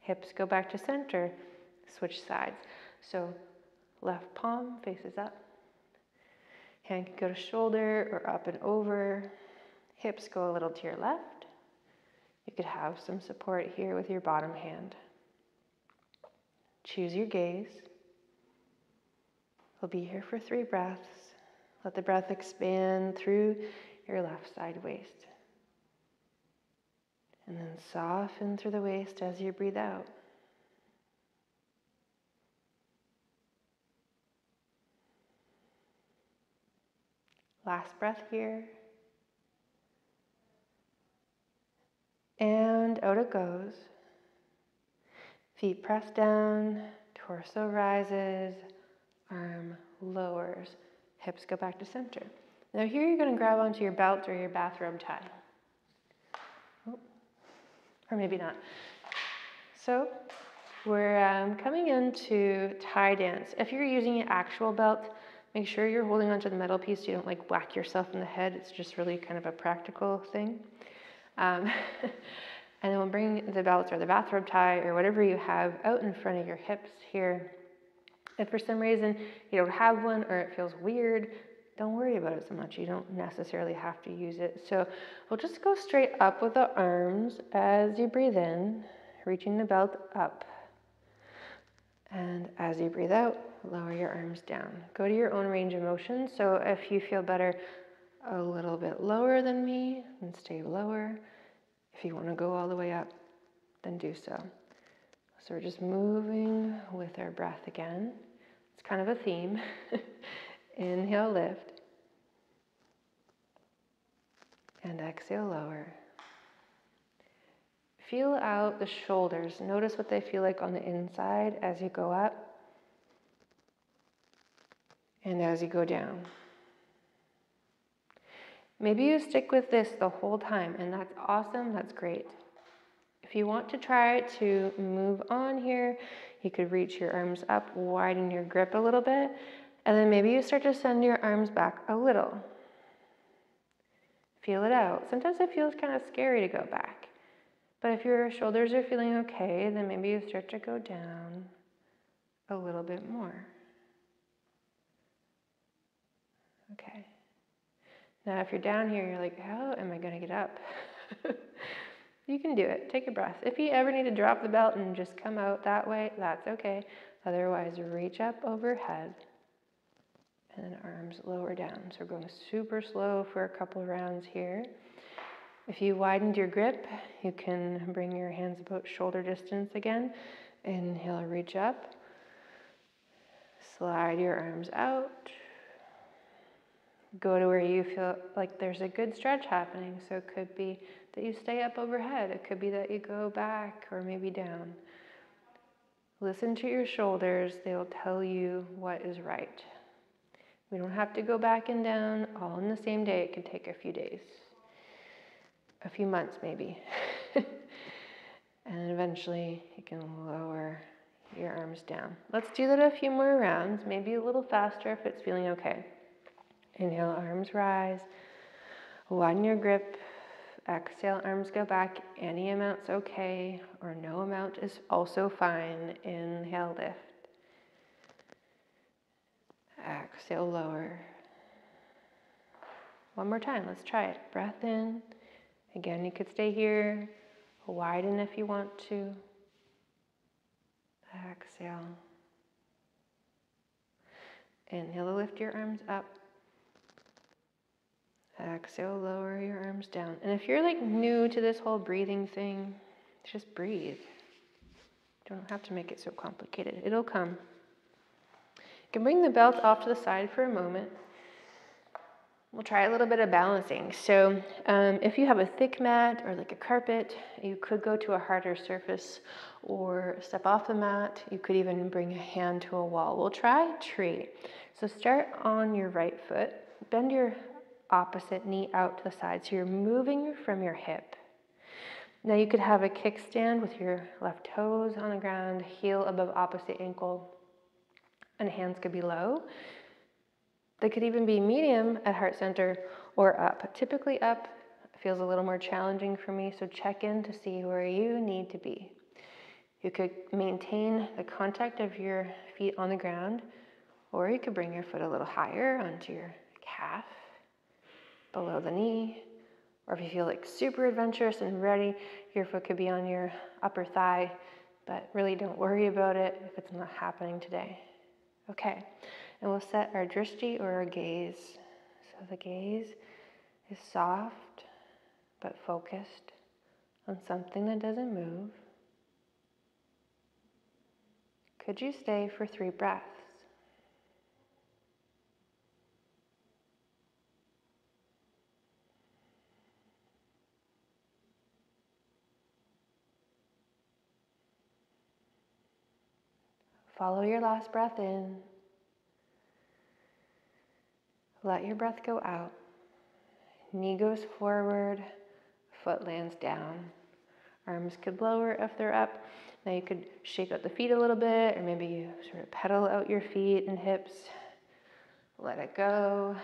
Hips go back to center. Switch sides. So left palm faces up. Hand can go to shoulder or up and over. Hips go a little to your left. You could have some support here with your bottom hand. Choose your gaze. We'll be here for three breaths. Let the breath expand through your left side waist. And then soften through the waist as you breathe out. Last breath here. And out it goes. Feet press down, torso rises, arm lowers, hips go back to center. Now, here you're going to grab onto your belt or your bathrobe tie. Or maybe not. So, we're um, coming into tie dance. If you're using an actual belt, make sure you're holding onto the metal piece so you don't like whack yourself in the head. It's just really kind of a practical thing. Um, (laughs) and then we'll bring the belt or the bathrobe tie or whatever you have out in front of your hips here. If for some reason you don't have one or it feels weird, don't worry about it so much. You don't necessarily have to use it. So we'll just go straight up with the arms as you breathe in, reaching the belt up. And as you breathe out, lower your arms down. Go to your own range of motion. So if you feel better a little bit lower than me, and stay lower. If you want to go all the way up, then do so. So we're just moving with our breath again. It's kind of a theme. (laughs) Inhale, lift. And exhale, lower. Feel out the shoulders. Notice what they feel like on the inside as you go up and as you go down. Maybe you stick with this the whole time, and that's awesome, that's great. If you want to try to move on here, you could reach your arms up, widen your grip a little bit, and then maybe you start to send your arms back a little. Feel it out. Sometimes it feels kind of scary to go back. But if your shoulders are feeling okay, then maybe you start to go down a little bit more. Okay. Now, if you're down here, you're like, how am I going to get up? (laughs) you can do it. Take a breath. If you ever need to drop the belt and just come out that way, that's okay. Otherwise, reach up overhead and then arms lower down. So we're going super slow for a couple rounds here. If you widened your grip, you can bring your hands about shoulder distance again. Inhale, reach up. Slide your arms out. Go to where you feel like there's a good stretch happening. So it could be that you stay up overhead, it could be that you go back or maybe down. Listen to your shoulders, they will tell you what is right. We don't have to go back and down all in the same day. It can take a few days, a few months maybe. (laughs) and eventually you can lower your arms down. Let's do that a few more rounds, maybe a little faster if it's feeling okay. Inhale, arms rise. Widen your grip. Exhale, arms go back. Any amount's okay, or no amount is also fine. Inhale, lift. Exhale, lower. One more time, let's try it. Breath in. Again, you could stay here. Widen if you want to. Exhale. Inhale, lift your arms up. Exhale, lower your arms down. And if you're like new to this whole breathing thing, just breathe. Don't have to make it so complicated. It'll come. You can bring the belt off to the side for a moment. We'll try a little bit of balancing. So, um, if you have a thick mat or like a carpet, you could go to a harder surface or step off the mat. You could even bring a hand to a wall. We'll try tree. So, start on your right foot, bend your opposite knee out to the side. So, you're moving from your hip. Now, you could have a kickstand with your left toes on the ground, heel above opposite ankle, and hands could be low. They could even be medium at heart center or up. Typically up feels a little more challenging for me, so check in to see where you need to be. You could maintain the contact of your feet on the ground, or you could bring your foot a little higher onto your calf, below the knee, or if you feel like super adventurous and ready, your foot could be on your upper thigh, but really don't worry about it if it's not happening today. Okay, and we'll set our drishti or our gaze. So the gaze is soft but focused on something that doesn't move. Could you stay for three breaths? Follow your last breath in. Let your breath go out. Knee goes forward, foot lands down. Arms could lower if they're up. Now you could shake out the feet a little bit, or maybe you sort of pedal out your feet and hips. Let it go.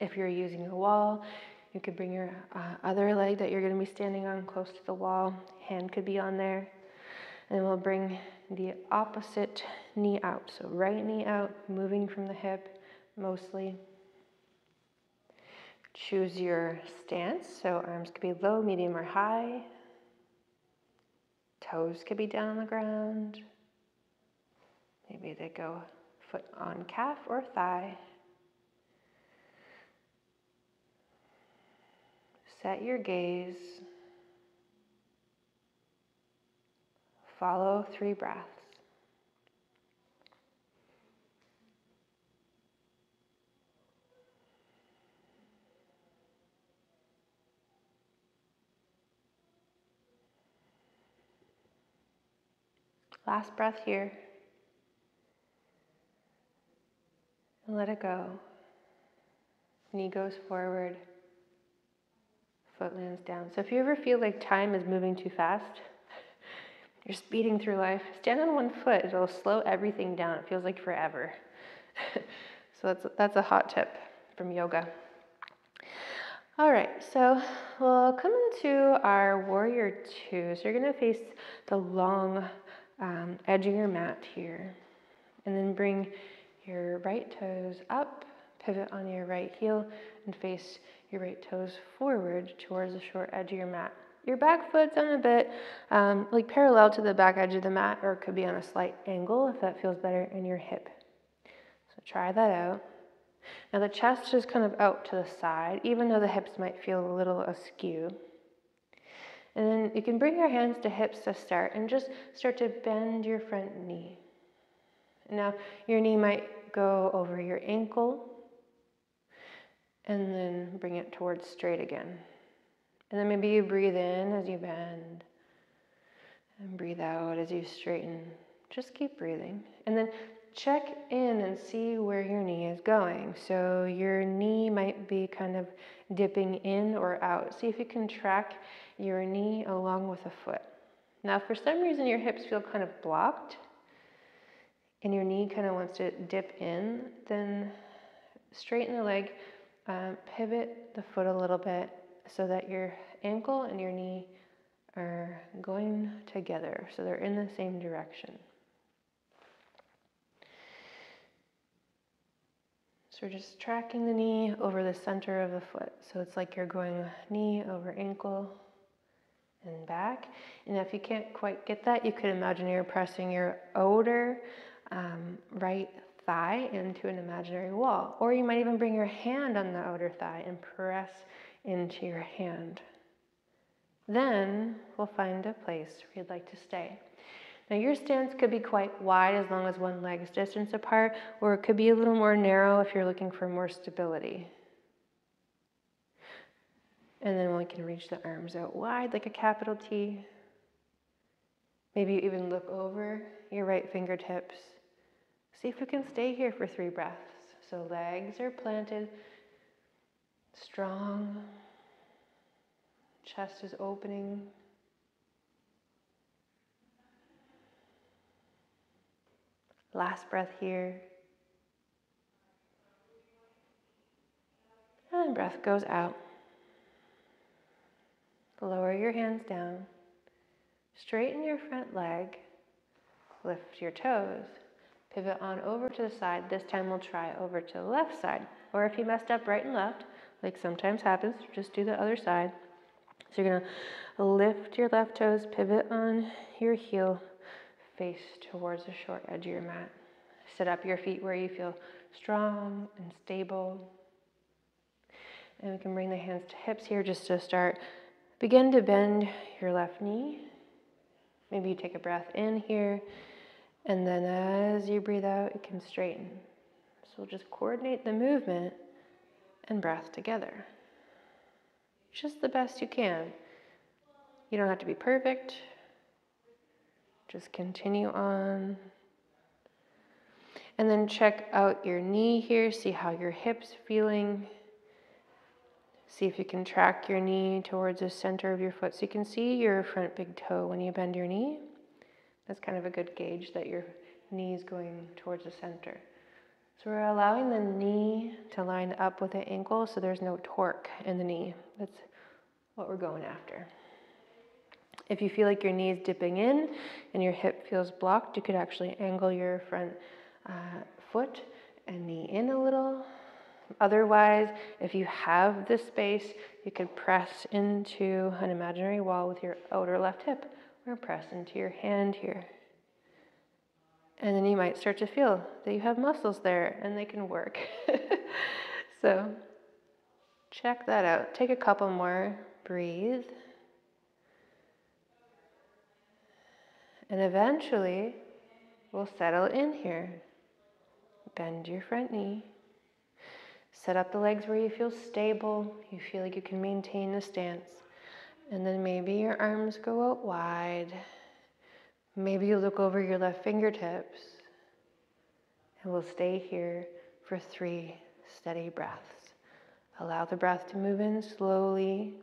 If you're using a wall, you could bring your uh, other leg that you're going to be standing on close to the wall. Hand could be on there. And we'll bring the opposite knee out. So right knee out, moving from the hip, mostly. Choose your stance, so arms could be low, medium, or high. Toes could be down on the ground. Maybe they go foot on calf or thigh. Set your gaze. Follow three breaths. Last breath here. And let it go. Knee goes forward, foot lands down. So if you ever feel like time is moving too fast, you're speeding through life, stand on one foot. It'll slow everything down. It feels like forever. (laughs) so that's, that's a hot tip from yoga. All right, so we'll come into our warrior two. So you're going to face the long um, edge of your mat here. And then bring your right toes up, pivot on your right heel, and face your right toes forward towards the short edge of your mat. Your back foot's on a bit um, like parallel to the back edge of the mat, or it could be on a slight angle if that feels better in your hip. So try that out. Now the chest is kind of out to the side, even though the hips might feel a little askew. And then you can bring your hands to hips to start and just start to bend your front knee. Now, your knee might go over your ankle and then bring it towards straight again. And then maybe you breathe in as you bend and breathe out as you straighten. Just keep breathing. And then check in and see where your knee is going. So your knee might be kind of dipping in or out. See if you can track your knee along with a foot. Now, for some reason, your hips feel kind of blocked and your knee kind of wants to dip in, then straighten the leg, um, pivot the foot a little bit so that your ankle and your knee are going together, so they're in the same direction. So we're just tracking the knee over the center of the foot. So it's like you're going knee over ankle and back. And if you can't quite get that, you could imagine you're pressing your outer um, right thigh into an imaginary wall. Or you might even bring your hand on the outer thigh and press into your hand. Then we'll find a place where you'd like to stay. Now, your stance could be quite wide as long as one leg is distance apart, or it could be a little more narrow if you're looking for more stability. And then we can reach the arms out wide like a capital T. Maybe you even look over your right fingertips. See if we can stay here for three breaths. So legs are planted, strong, chest is opening. Last breath here. And breath goes out. Lower your hands down. Straighten your front leg. Lift your toes. Pivot on over to the side. This time we'll try over to the left side. Or if you messed up right and left, like sometimes happens, just do the other side. So you're to lift your left toes, pivot on your heel, face towards the short edge of your mat. Set up your feet where you feel strong and stable. And we can bring the hands to hips here just to start. Begin to bend your left knee. Maybe you take a breath in here, and then as you breathe out, you can straighten. So we'll just coordinate the movement and breath together. Just the best you can. You don't have to be perfect. Just continue on. And then check out your knee here, see how your hip's feeling. See if you can track your knee towards the center of your foot so you can see your front big toe when you bend your knee. That's kind of a good gauge that your knee is going towards the center. So we're allowing the knee to line up with the ankle so there's no torque in the knee. That's what we're going after. If you feel like your knee is dipping in and your hip feels blocked, you could actually angle your front uh, foot and knee in a little. Otherwise, if you have the space, you could press into an imaginary wall with your outer left hip or press into your hand here. And then you might start to feel that you have muscles there and they can work. (laughs) so check that out. Take a couple more. Breathe. And eventually, we'll settle in here. Bend your front knee. Set up the legs where you feel stable, you feel like you can maintain the stance. And then maybe your arms go out wide. Maybe you look over your left fingertips. And we'll stay here for three steady breaths. Allow the breath to move in slowly.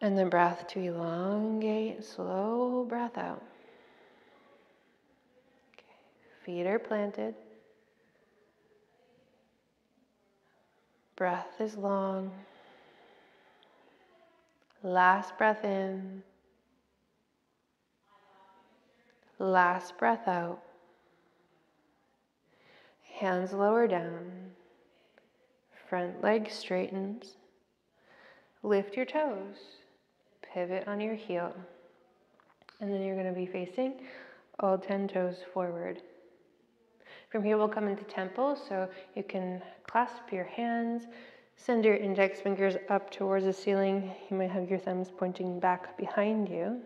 And the breath to elongate, slow breath out. Okay. Feet are planted. Breath is long. Last breath in. Last breath out. Hands lower down. Front leg straightens. Lift your toes. Pivot on your heel. And then you're going to be facing all 10 toes forward. From here, we'll come into temple, so you can clasp your hands, send your index fingers up towards the ceiling. You might have your thumbs pointing back behind you.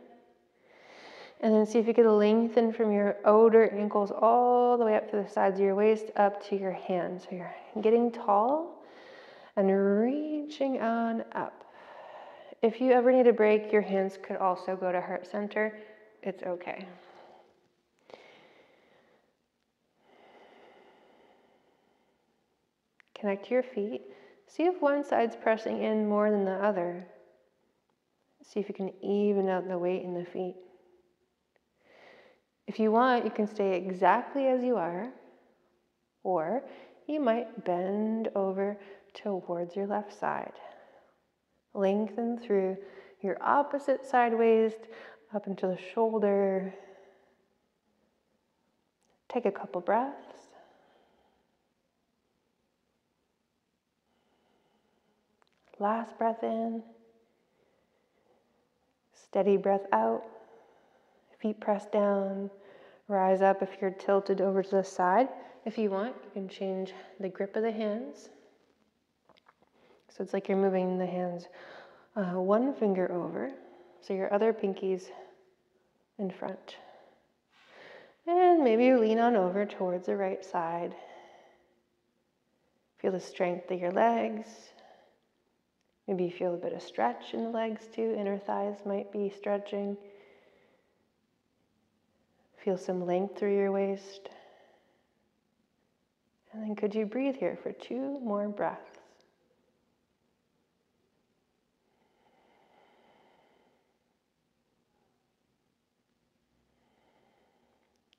And then see if you could lengthen from your outer ankles all the way up to the sides of your waist, up to your hands. So you're getting tall and reaching on up. If you ever need a break, your hands could also go to heart center. It's okay. Connect to your feet. See if one side's pressing in more than the other. See if you can even out the weight in the feet. If you want, you can stay exactly as you are, or you might bend over towards your left side. Lengthen through your opposite side waist up into the shoulder. Take a couple breaths. Last breath in. Steady breath out. Feet pressed down. Rise up if you're tilted over to the side. If you want, you can change the grip of the hands. So it's like you're moving the hands uh, one finger over. So your other pinkies in front. And maybe you lean on over towards the right side. Feel the strength of your legs, Maybe you feel a bit of stretch in the legs too. Inner thighs might be stretching. Feel some length through your waist. And then could you breathe here for two more breaths?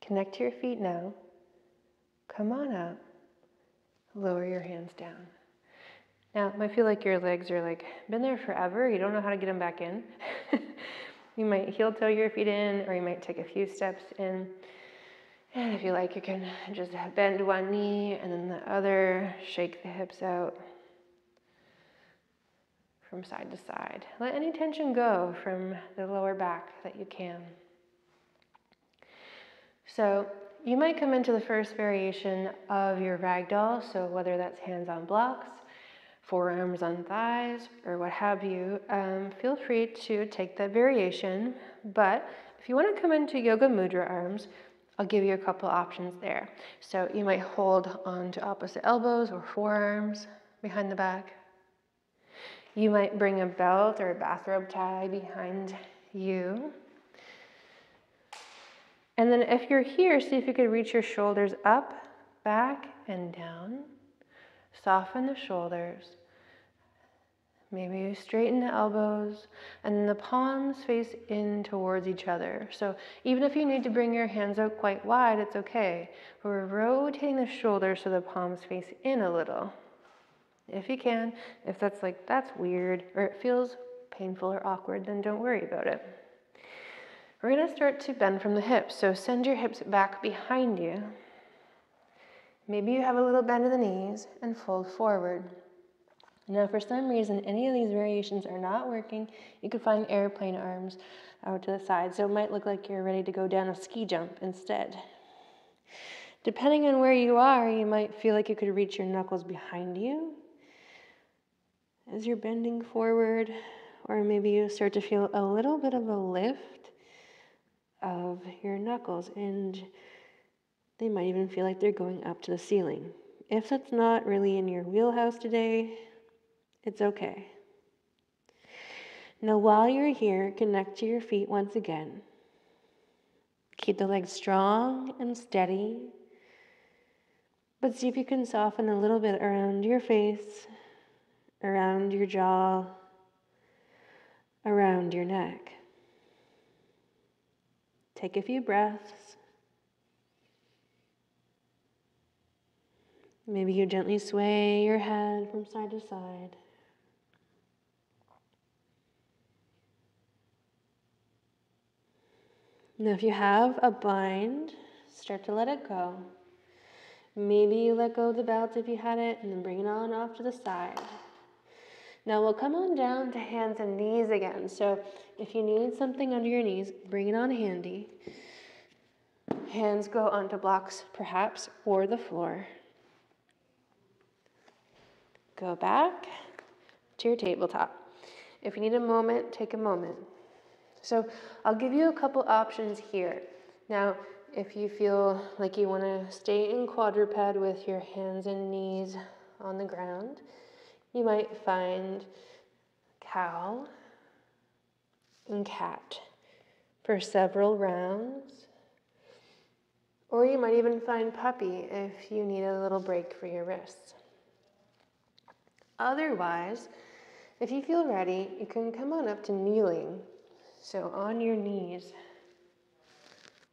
Connect to your feet now. Come on up. Lower your hands down. Now, it might feel like your legs are like been there forever. You don't know how to get them back in. (laughs) you might heel toe your feet in, or you might take a few steps in. And if you like, you can just bend one knee and then the other, shake the hips out from side to side. Let any tension go from the lower back that you can. So, you might come into the first variation of your ragdoll, so whether that's hands on blocks forearms on thighs or what have you, um, feel free to take that variation. But if you want to come into yoga mudra arms, I'll give you a couple options there. So you might hold on to opposite elbows or forearms behind the back. You might bring a belt or a bathrobe tie behind you. And then if you're here, see if you could reach your shoulders up, back, and down. Soften the shoulders. Maybe you straighten the elbows and the palms face in towards each other. So even if you need to bring your hands out quite wide, it's okay. We're rotating the shoulders so the palms face in a little. If you can, if that's like, that's weird, or it feels painful or awkward, then don't worry about it. We're gonna start to bend from the hips. So send your hips back behind you. Maybe you have a little bend in the knees and fold forward. Now, for some reason, any of these variations are not working. You could find airplane arms out to the side, so it might look like you're ready to go down a ski jump instead. Depending on where you are, you might feel like you could reach your knuckles behind you as you're bending forward, or maybe you start to feel a little bit of a lift of your knuckles, and they might even feel like they're going up to the ceiling. If that's not really in your wheelhouse today, it's okay. Now, while you're here, connect to your feet once again. Keep the legs strong and steady, but see if you can soften a little bit around your face, around your jaw, around your neck. Take a few breaths. Maybe you gently sway your head from side to side. Now, if you have a bind, start to let it go. Maybe you let go of the belt if you had it and then bring it on off to the side. Now we'll come on down to hands and knees again. So if you need something under your knees, bring it on handy. Hands go onto blocks, perhaps, or the floor. Go back to your tabletop. If you need a moment, take a moment. So I'll give you a couple options here. Now, if you feel like you want to stay in quadruped with your hands and knees on the ground, you might find cow and cat for several rounds. Or you might even find puppy if you need a little break for your wrists. Otherwise, if you feel ready, you can come on up to kneeling. So on your knees.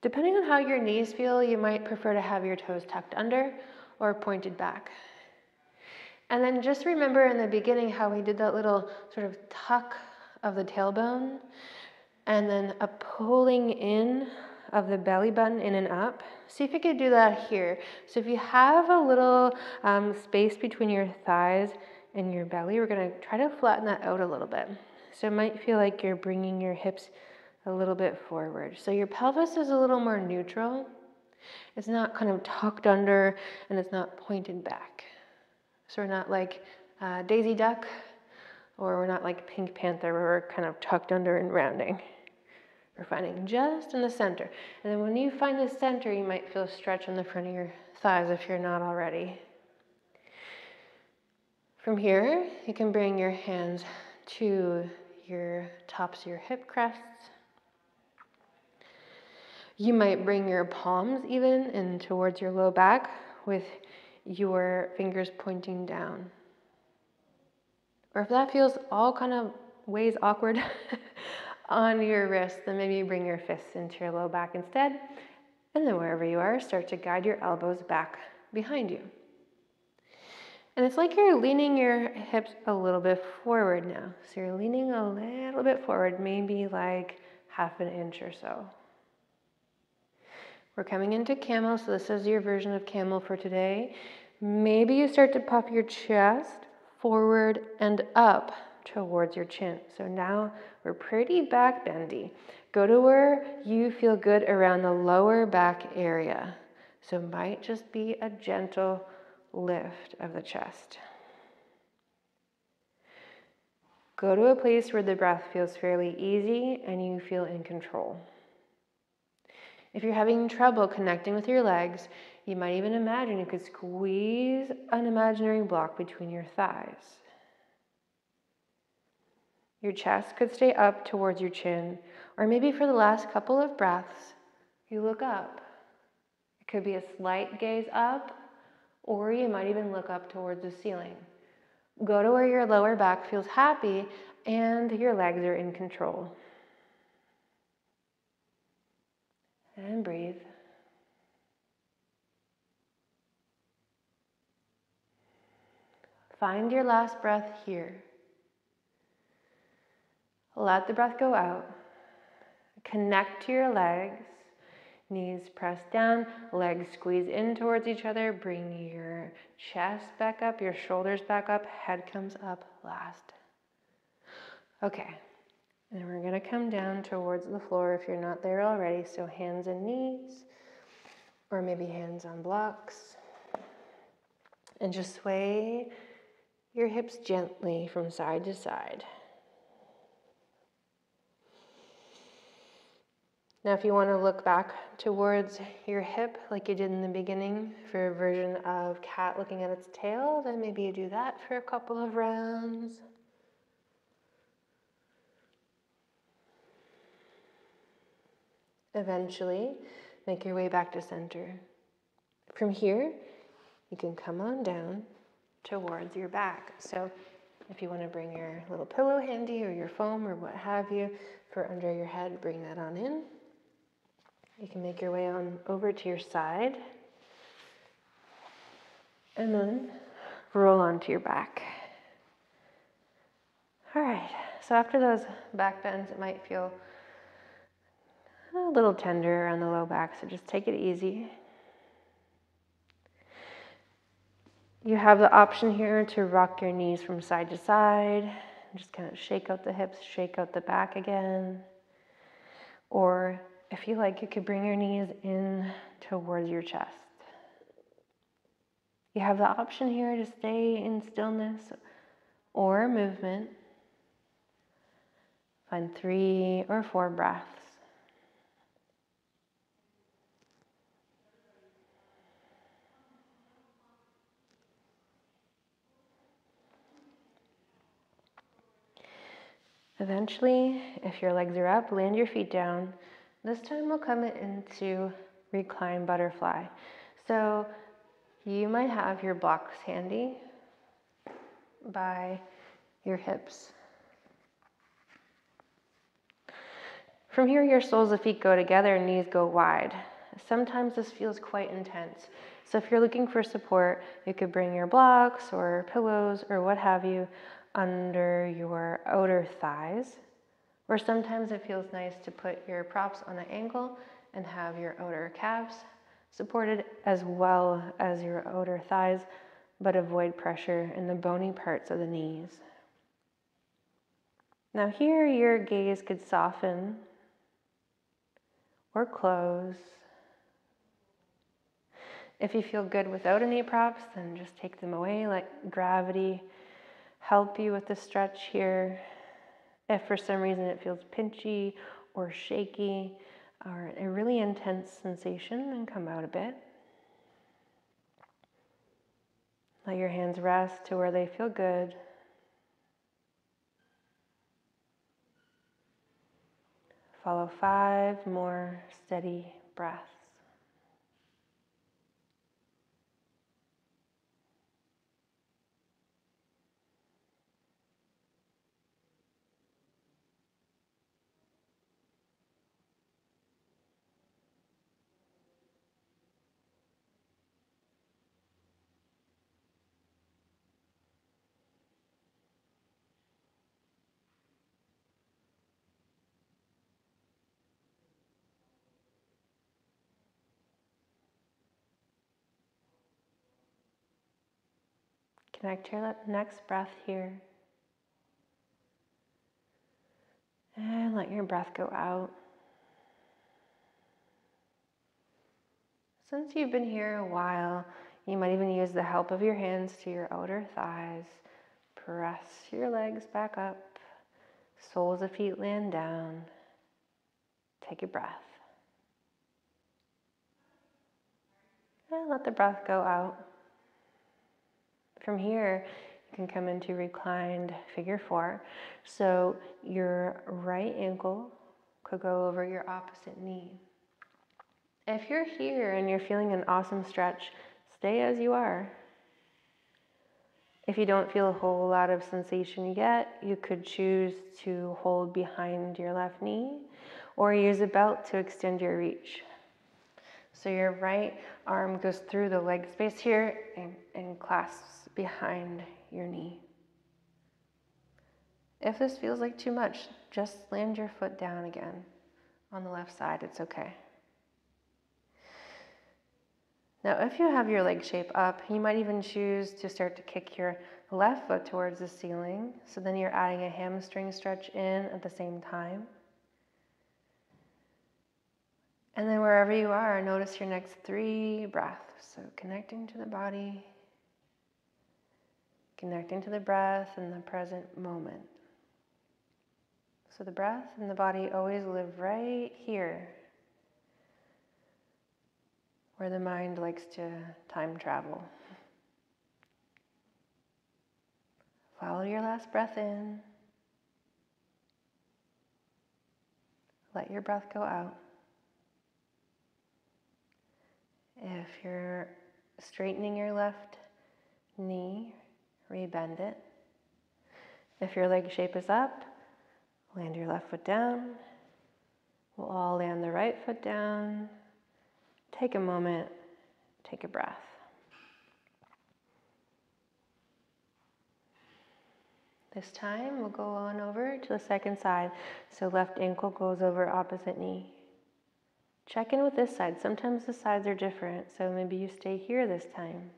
Depending on how your knees feel, you might prefer to have your toes tucked under or pointed back. And then just remember in the beginning how we did that little sort of tuck of the tailbone and then a pulling in of the belly button in and up. See if you could do that here. So if you have a little um, space between your thighs and your belly, we're going to try to flatten that out a little bit. So it might feel like you're bringing your hips a little bit forward. So your pelvis is a little more neutral. It's not kind of tucked under and it's not pointed back. So we're not like uh, Daisy Duck or we're not like Pink Panther where we're kind of tucked under and rounding. We're finding just in the center. And then when you find the center, you might feel a stretch on the front of your thighs if you're not already. From here, you can bring your hands to your tops of your hip crests. You might bring your palms even in towards your low back with your fingers pointing down. Or if that feels all kind of ways awkward (laughs) on your wrist, then maybe you bring your fists into your low back instead. And then wherever you are, start to guide your elbows back behind you. And it's like you're leaning your hips a little bit forward now. So you're leaning a little bit forward, maybe like half an inch or so. We're coming into camel, so this is your version of camel for today. Maybe you start to puff your chest forward and up towards your chin. So now we're pretty back bendy. Go to where you feel good around the lower back area. So it might just be a gentle lift of the chest. Go to a place where the breath feels fairly easy and you feel in control. If you're having trouble connecting with your legs, you might even imagine you could squeeze an imaginary block between your thighs. Your chest could stay up towards your chin, or maybe for the last couple of breaths, you look up. It could be a slight gaze up, or you might even look up towards the ceiling. Go to where your lower back feels happy and your legs are in control. And breathe. Find your last breath here. Let the breath go out. Connect to your legs. Knees press down, legs squeeze in towards each other. Bring your chest back up, your shoulders back up, head comes up last. Okay, and we're gonna come down towards the floor if you're not there already. So hands and knees, or maybe hands on blocks. And just sway your hips gently from side to side. Now, if you want to look back towards your hip like you did in the beginning for a version of cat looking at its tail, then maybe you do that for a couple of rounds. Eventually, make your way back to center. From here, you can come on down towards your back. So, if you want to bring your little pillow handy or your foam or what have you for under your head, bring that on in. You can make your way on over to your side and then roll onto your back. All right, so after those back bends, it might feel a little tender on the low back, so just take it easy. You have the option here to rock your knees from side to side, just kind of shake out the hips, shake out the back again. Or if you like, you could bring your knees in towards your chest. You have the option here to stay in stillness or movement. Find three or four breaths. Eventually, if your legs are up, land your feet down this time we'll come into recline butterfly. So you might have your blocks handy by your hips. From here, your soles of feet go together and knees go wide. Sometimes this feels quite intense. So if you're looking for support, you could bring your blocks or pillows or what have you under your outer thighs or sometimes it feels nice to put your props on an angle and have your outer calves supported as well as your outer thighs, but avoid pressure in the bony parts of the knees. Now, here your gaze could soften or close. If you feel good without any props, then just take them away. Let gravity help you with the stretch here. If for some reason it feels pinchy or shaky or a really intense sensation, then come out a bit. Let your hands rest to where they feel good. Follow five more steady breaths. Connect your next breath here. And let your breath go out. Since you've been here a while, you might even use the help of your hands to your outer thighs. Press your legs back up. Soles of feet land down. Take a breath. And let the breath go out. From here, you can come into reclined figure four. So your right ankle could go over your opposite knee. If you're here and you're feeling an awesome stretch, stay as you are. If you don't feel a whole lot of sensation yet, you could choose to hold behind your left knee or use a belt to extend your reach. So your right arm goes through the leg space here and, and clasps behind your knee. If this feels like too much, just land your foot down again on the left side. It's okay. Now, if you have your leg shape up, you might even choose to start to kick your left foot towards the ceiling. So then you're adding a hamstring stretch in at the same time. And then wherever you are, notice your next three breaths. So connecting to the body, connecting to the breath and the present moment. So the breath and the body always live right here, where the mind likes to time travel. Follow your last breath in. Let your breath go out. If you're straightening your left knee, rebend it. If your leg shape is up, land your left foot down. We'll all land the right foot down. Take a moment, take a breath. This time we'll go on over to the second side. So left ankle goes over opposite knee. Check in with this side. Sometimes the sides are different, so maybe you stay here this time.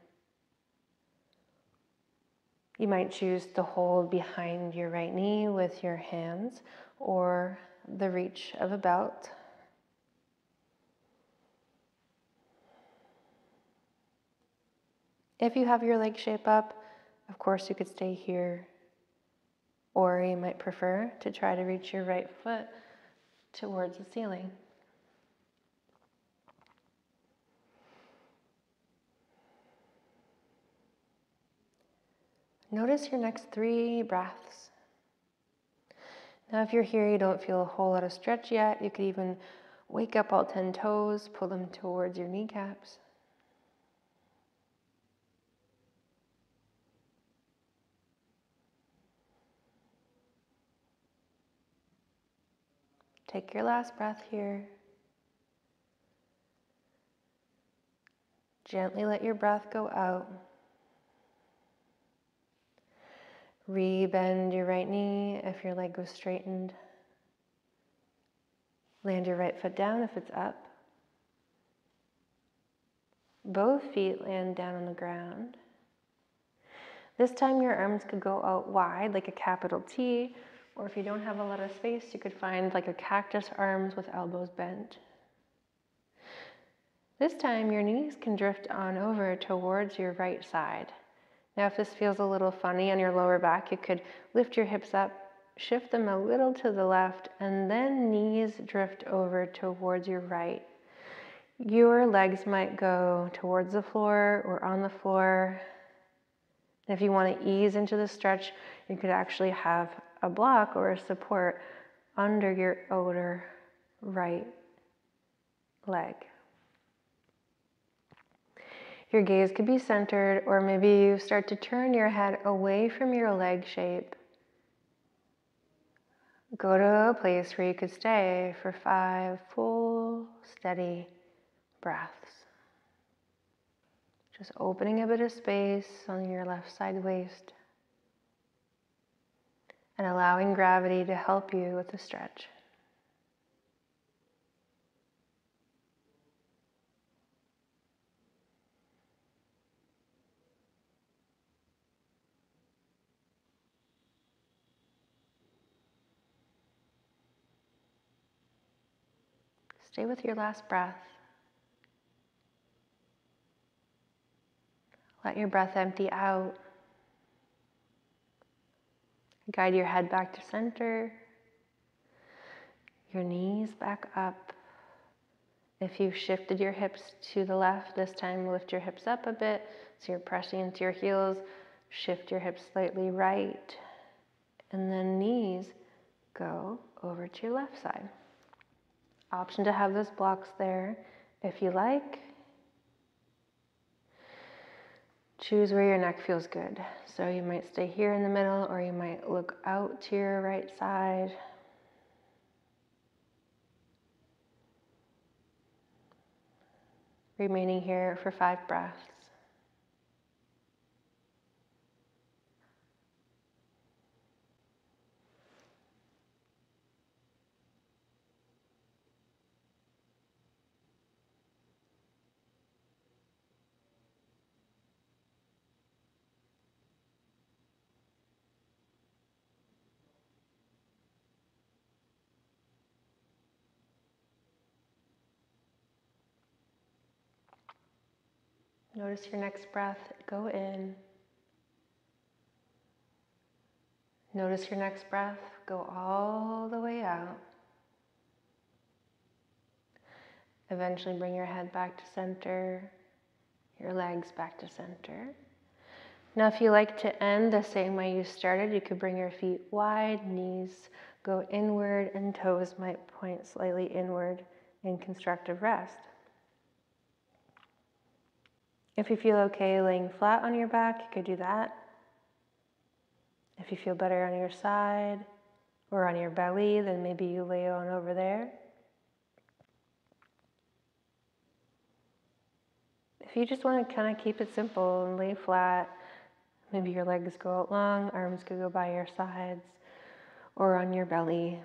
You might choose to hold behind your right knee with your hands or the reach of a belt. If you have your leg shape up, of course you could stay here. Or you might prefer to try to reach your right foot towards the ceiling. Notice your next three breaths. Now, if you're here, you don't feel a whole lot of stretch yet, you could even wake up all 10 toes, pull them towards your kneecaps. Take your last breath here. Gently let your breath go out. Rebend your right knee if your leg was straightened. Land your right foot down if it's up. Both feet land down on the ground. This time your arms could go out wide like a capital T, or if you don't have a lot of space, you could find like a cactus arms with elbows bent. This time your knees can drift on over towards your right side. Now, if this feels a little funny on your lower back, you could lift your hips up, shift them a little to the left, and then knees drift over towards your right. Your legs might go towards the floor or on the floor. If you want to ease into the stretch, you could actually have a block or a support under your outer right leg. Your gaze could be centered, or maybe you start to turn your head away from your leg shape. Go to a place where you could stay for five full, steady breaths. Just opening a bit of space on your left side waist and allowing gravity to help you with the stretch. Stay with your last breath. Let your breath empty out. Guide your head back to center, your knees back up. If you've shifted your hips to the left, this time lift your hips up a bit so you're pressing into your heels. Shift your hips slightly right, and then knees go over to your left side. Option to have those blocks there if you like. Choose where your neck feels good. So you might stay here in the middle or you might look out to your right side. Remaining here for five breaths. Notice your next breath go in. Notice your next breath go all the way out. Eventually, bring your head back to center, your legs back to center. Now, if you like to end the same way you started, you could bring your feet wide, knees go inward, and toes might point slightly inward in constructive rest. If you feel okay laying flat on your back, you could do that. If you feel better on your side or on your belly, then maybe you lay on over there. If you just want to kind of keep it simple and lay flat, maybe your legs go out long, arms could go by your sides or on your belly.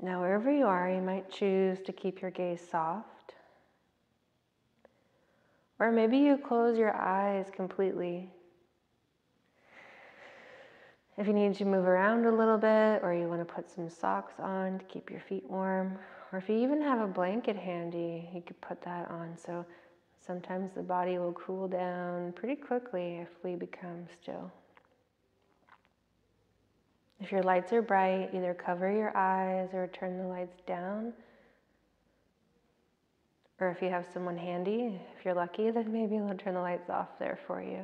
Now, wherever you are, you might choose to keep your gaze soft. Or maybe you close your eyes completely. If you need to move around a little bit, or you want to put some socks on to keep your feet warm, or if you even have a blanket handy, you could put that on. So sometimes the body will cool down pretty quickly if we become still. If your lights are bright, either cover your eyes or turn the lights down. Or if you have someone handy, if you're lucky, then maybe they'll turn the lights off there for you.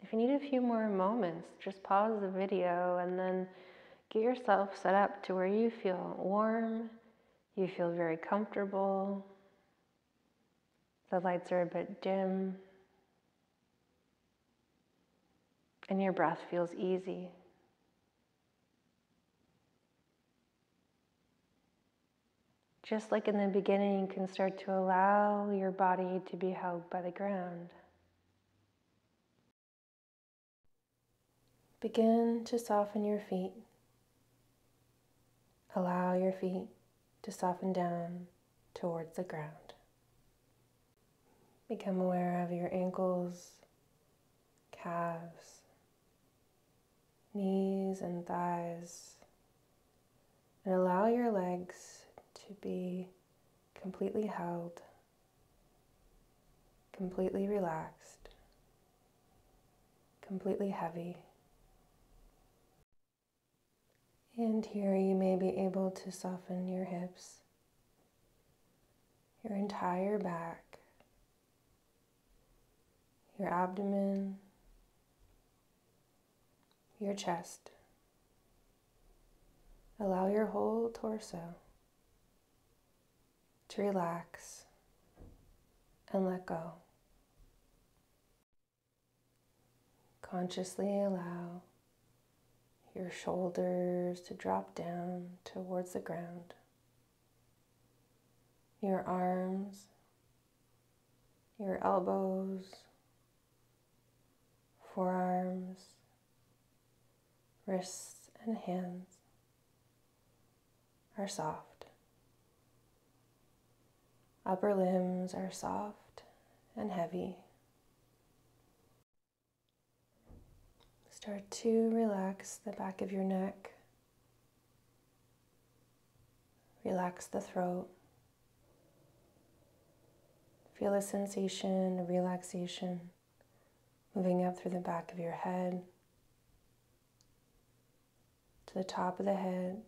If you need a few more moments, just pause the video and then get yourself set up to where you feel warm, you feel very comfortable, the lights are a bit dim, and your breath feels easy. Just like in the beginning, you can start to allow your body to be held by the ground. Begin to soften your feet. Allow your feet to soften down towards the ground. Become aware of your ankles, calves, knees, and thighs. And allow your legs to be completely held, completely relaxed, completely heavy. And here you may be able to soften your hips, your entire back, your abdomen, your chest. Allow your whole torso to relax and let go. Consciously allow your shoulders to drop down towards the ground, your arms, your elbows, forearms, wrists, and hands are soft. Upper limbs are soft and heavy. Start to relax the back of your neck. Relax the throat. Feel a sensation of relaxation moving up through the back of your head to the top of the head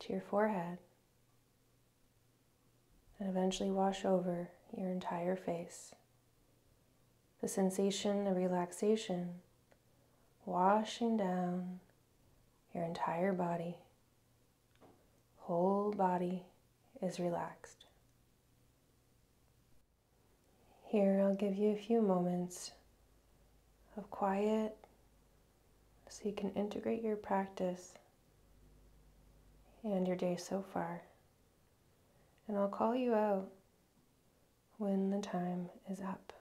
to your forehead and eventually wash over your entire face the sensation of relaxation washing down your entire body. Whole body is relaxed. Here, I'll give you a few moments of quiet so you can integrate your practice and your day so far. And I'll call you out when the time is up.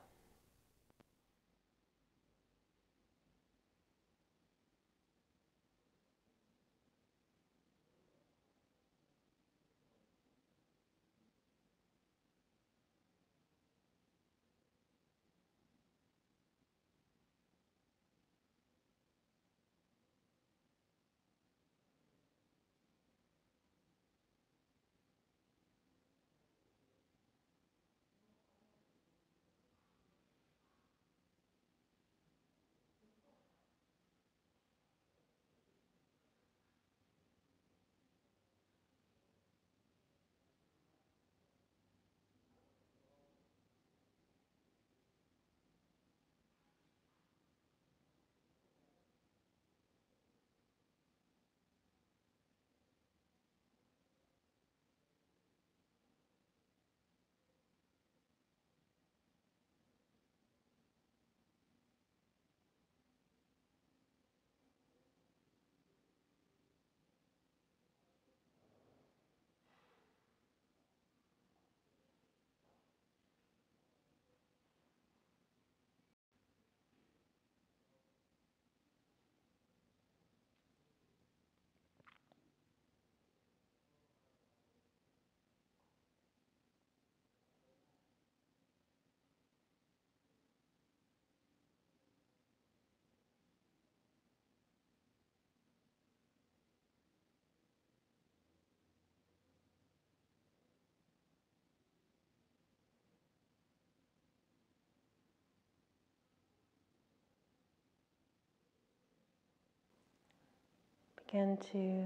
Begin to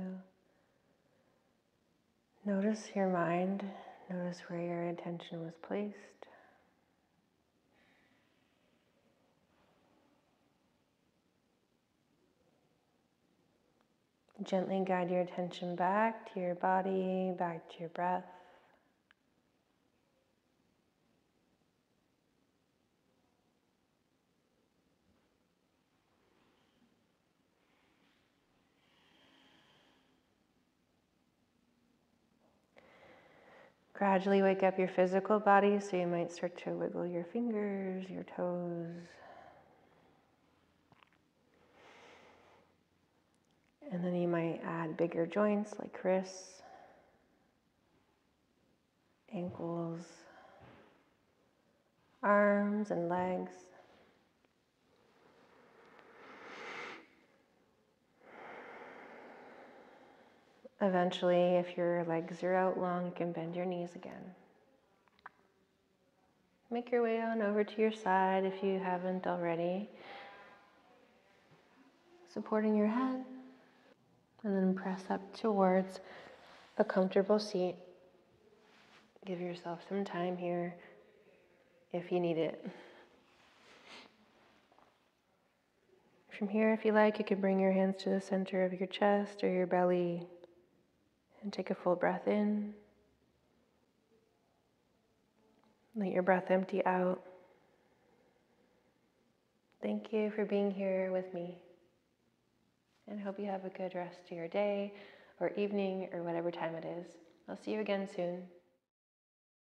notice your mind, notice where your attention was placed. Gently guide your attention back to your body, back to your breath. Gradually wake up your physical body, so you might start to wiggle your fingers, your toes. And then you might add bigger joints like wrists, ankles, arms, and legs. Eventually, if your legs are out long, you can bend your knees again. Make your way on over to your side if you haven't already. Supporting your head. And then press up towards a comfortable seat. Give yourself some time here if you need it. From here, if you like, you can bring your hands to the center of your chest or your belly and take a full breath in. Let your breath empty out. Thank you for being here with me. And hope you have a good rest of your day or evening or whatever time it is. I'll see you again soon.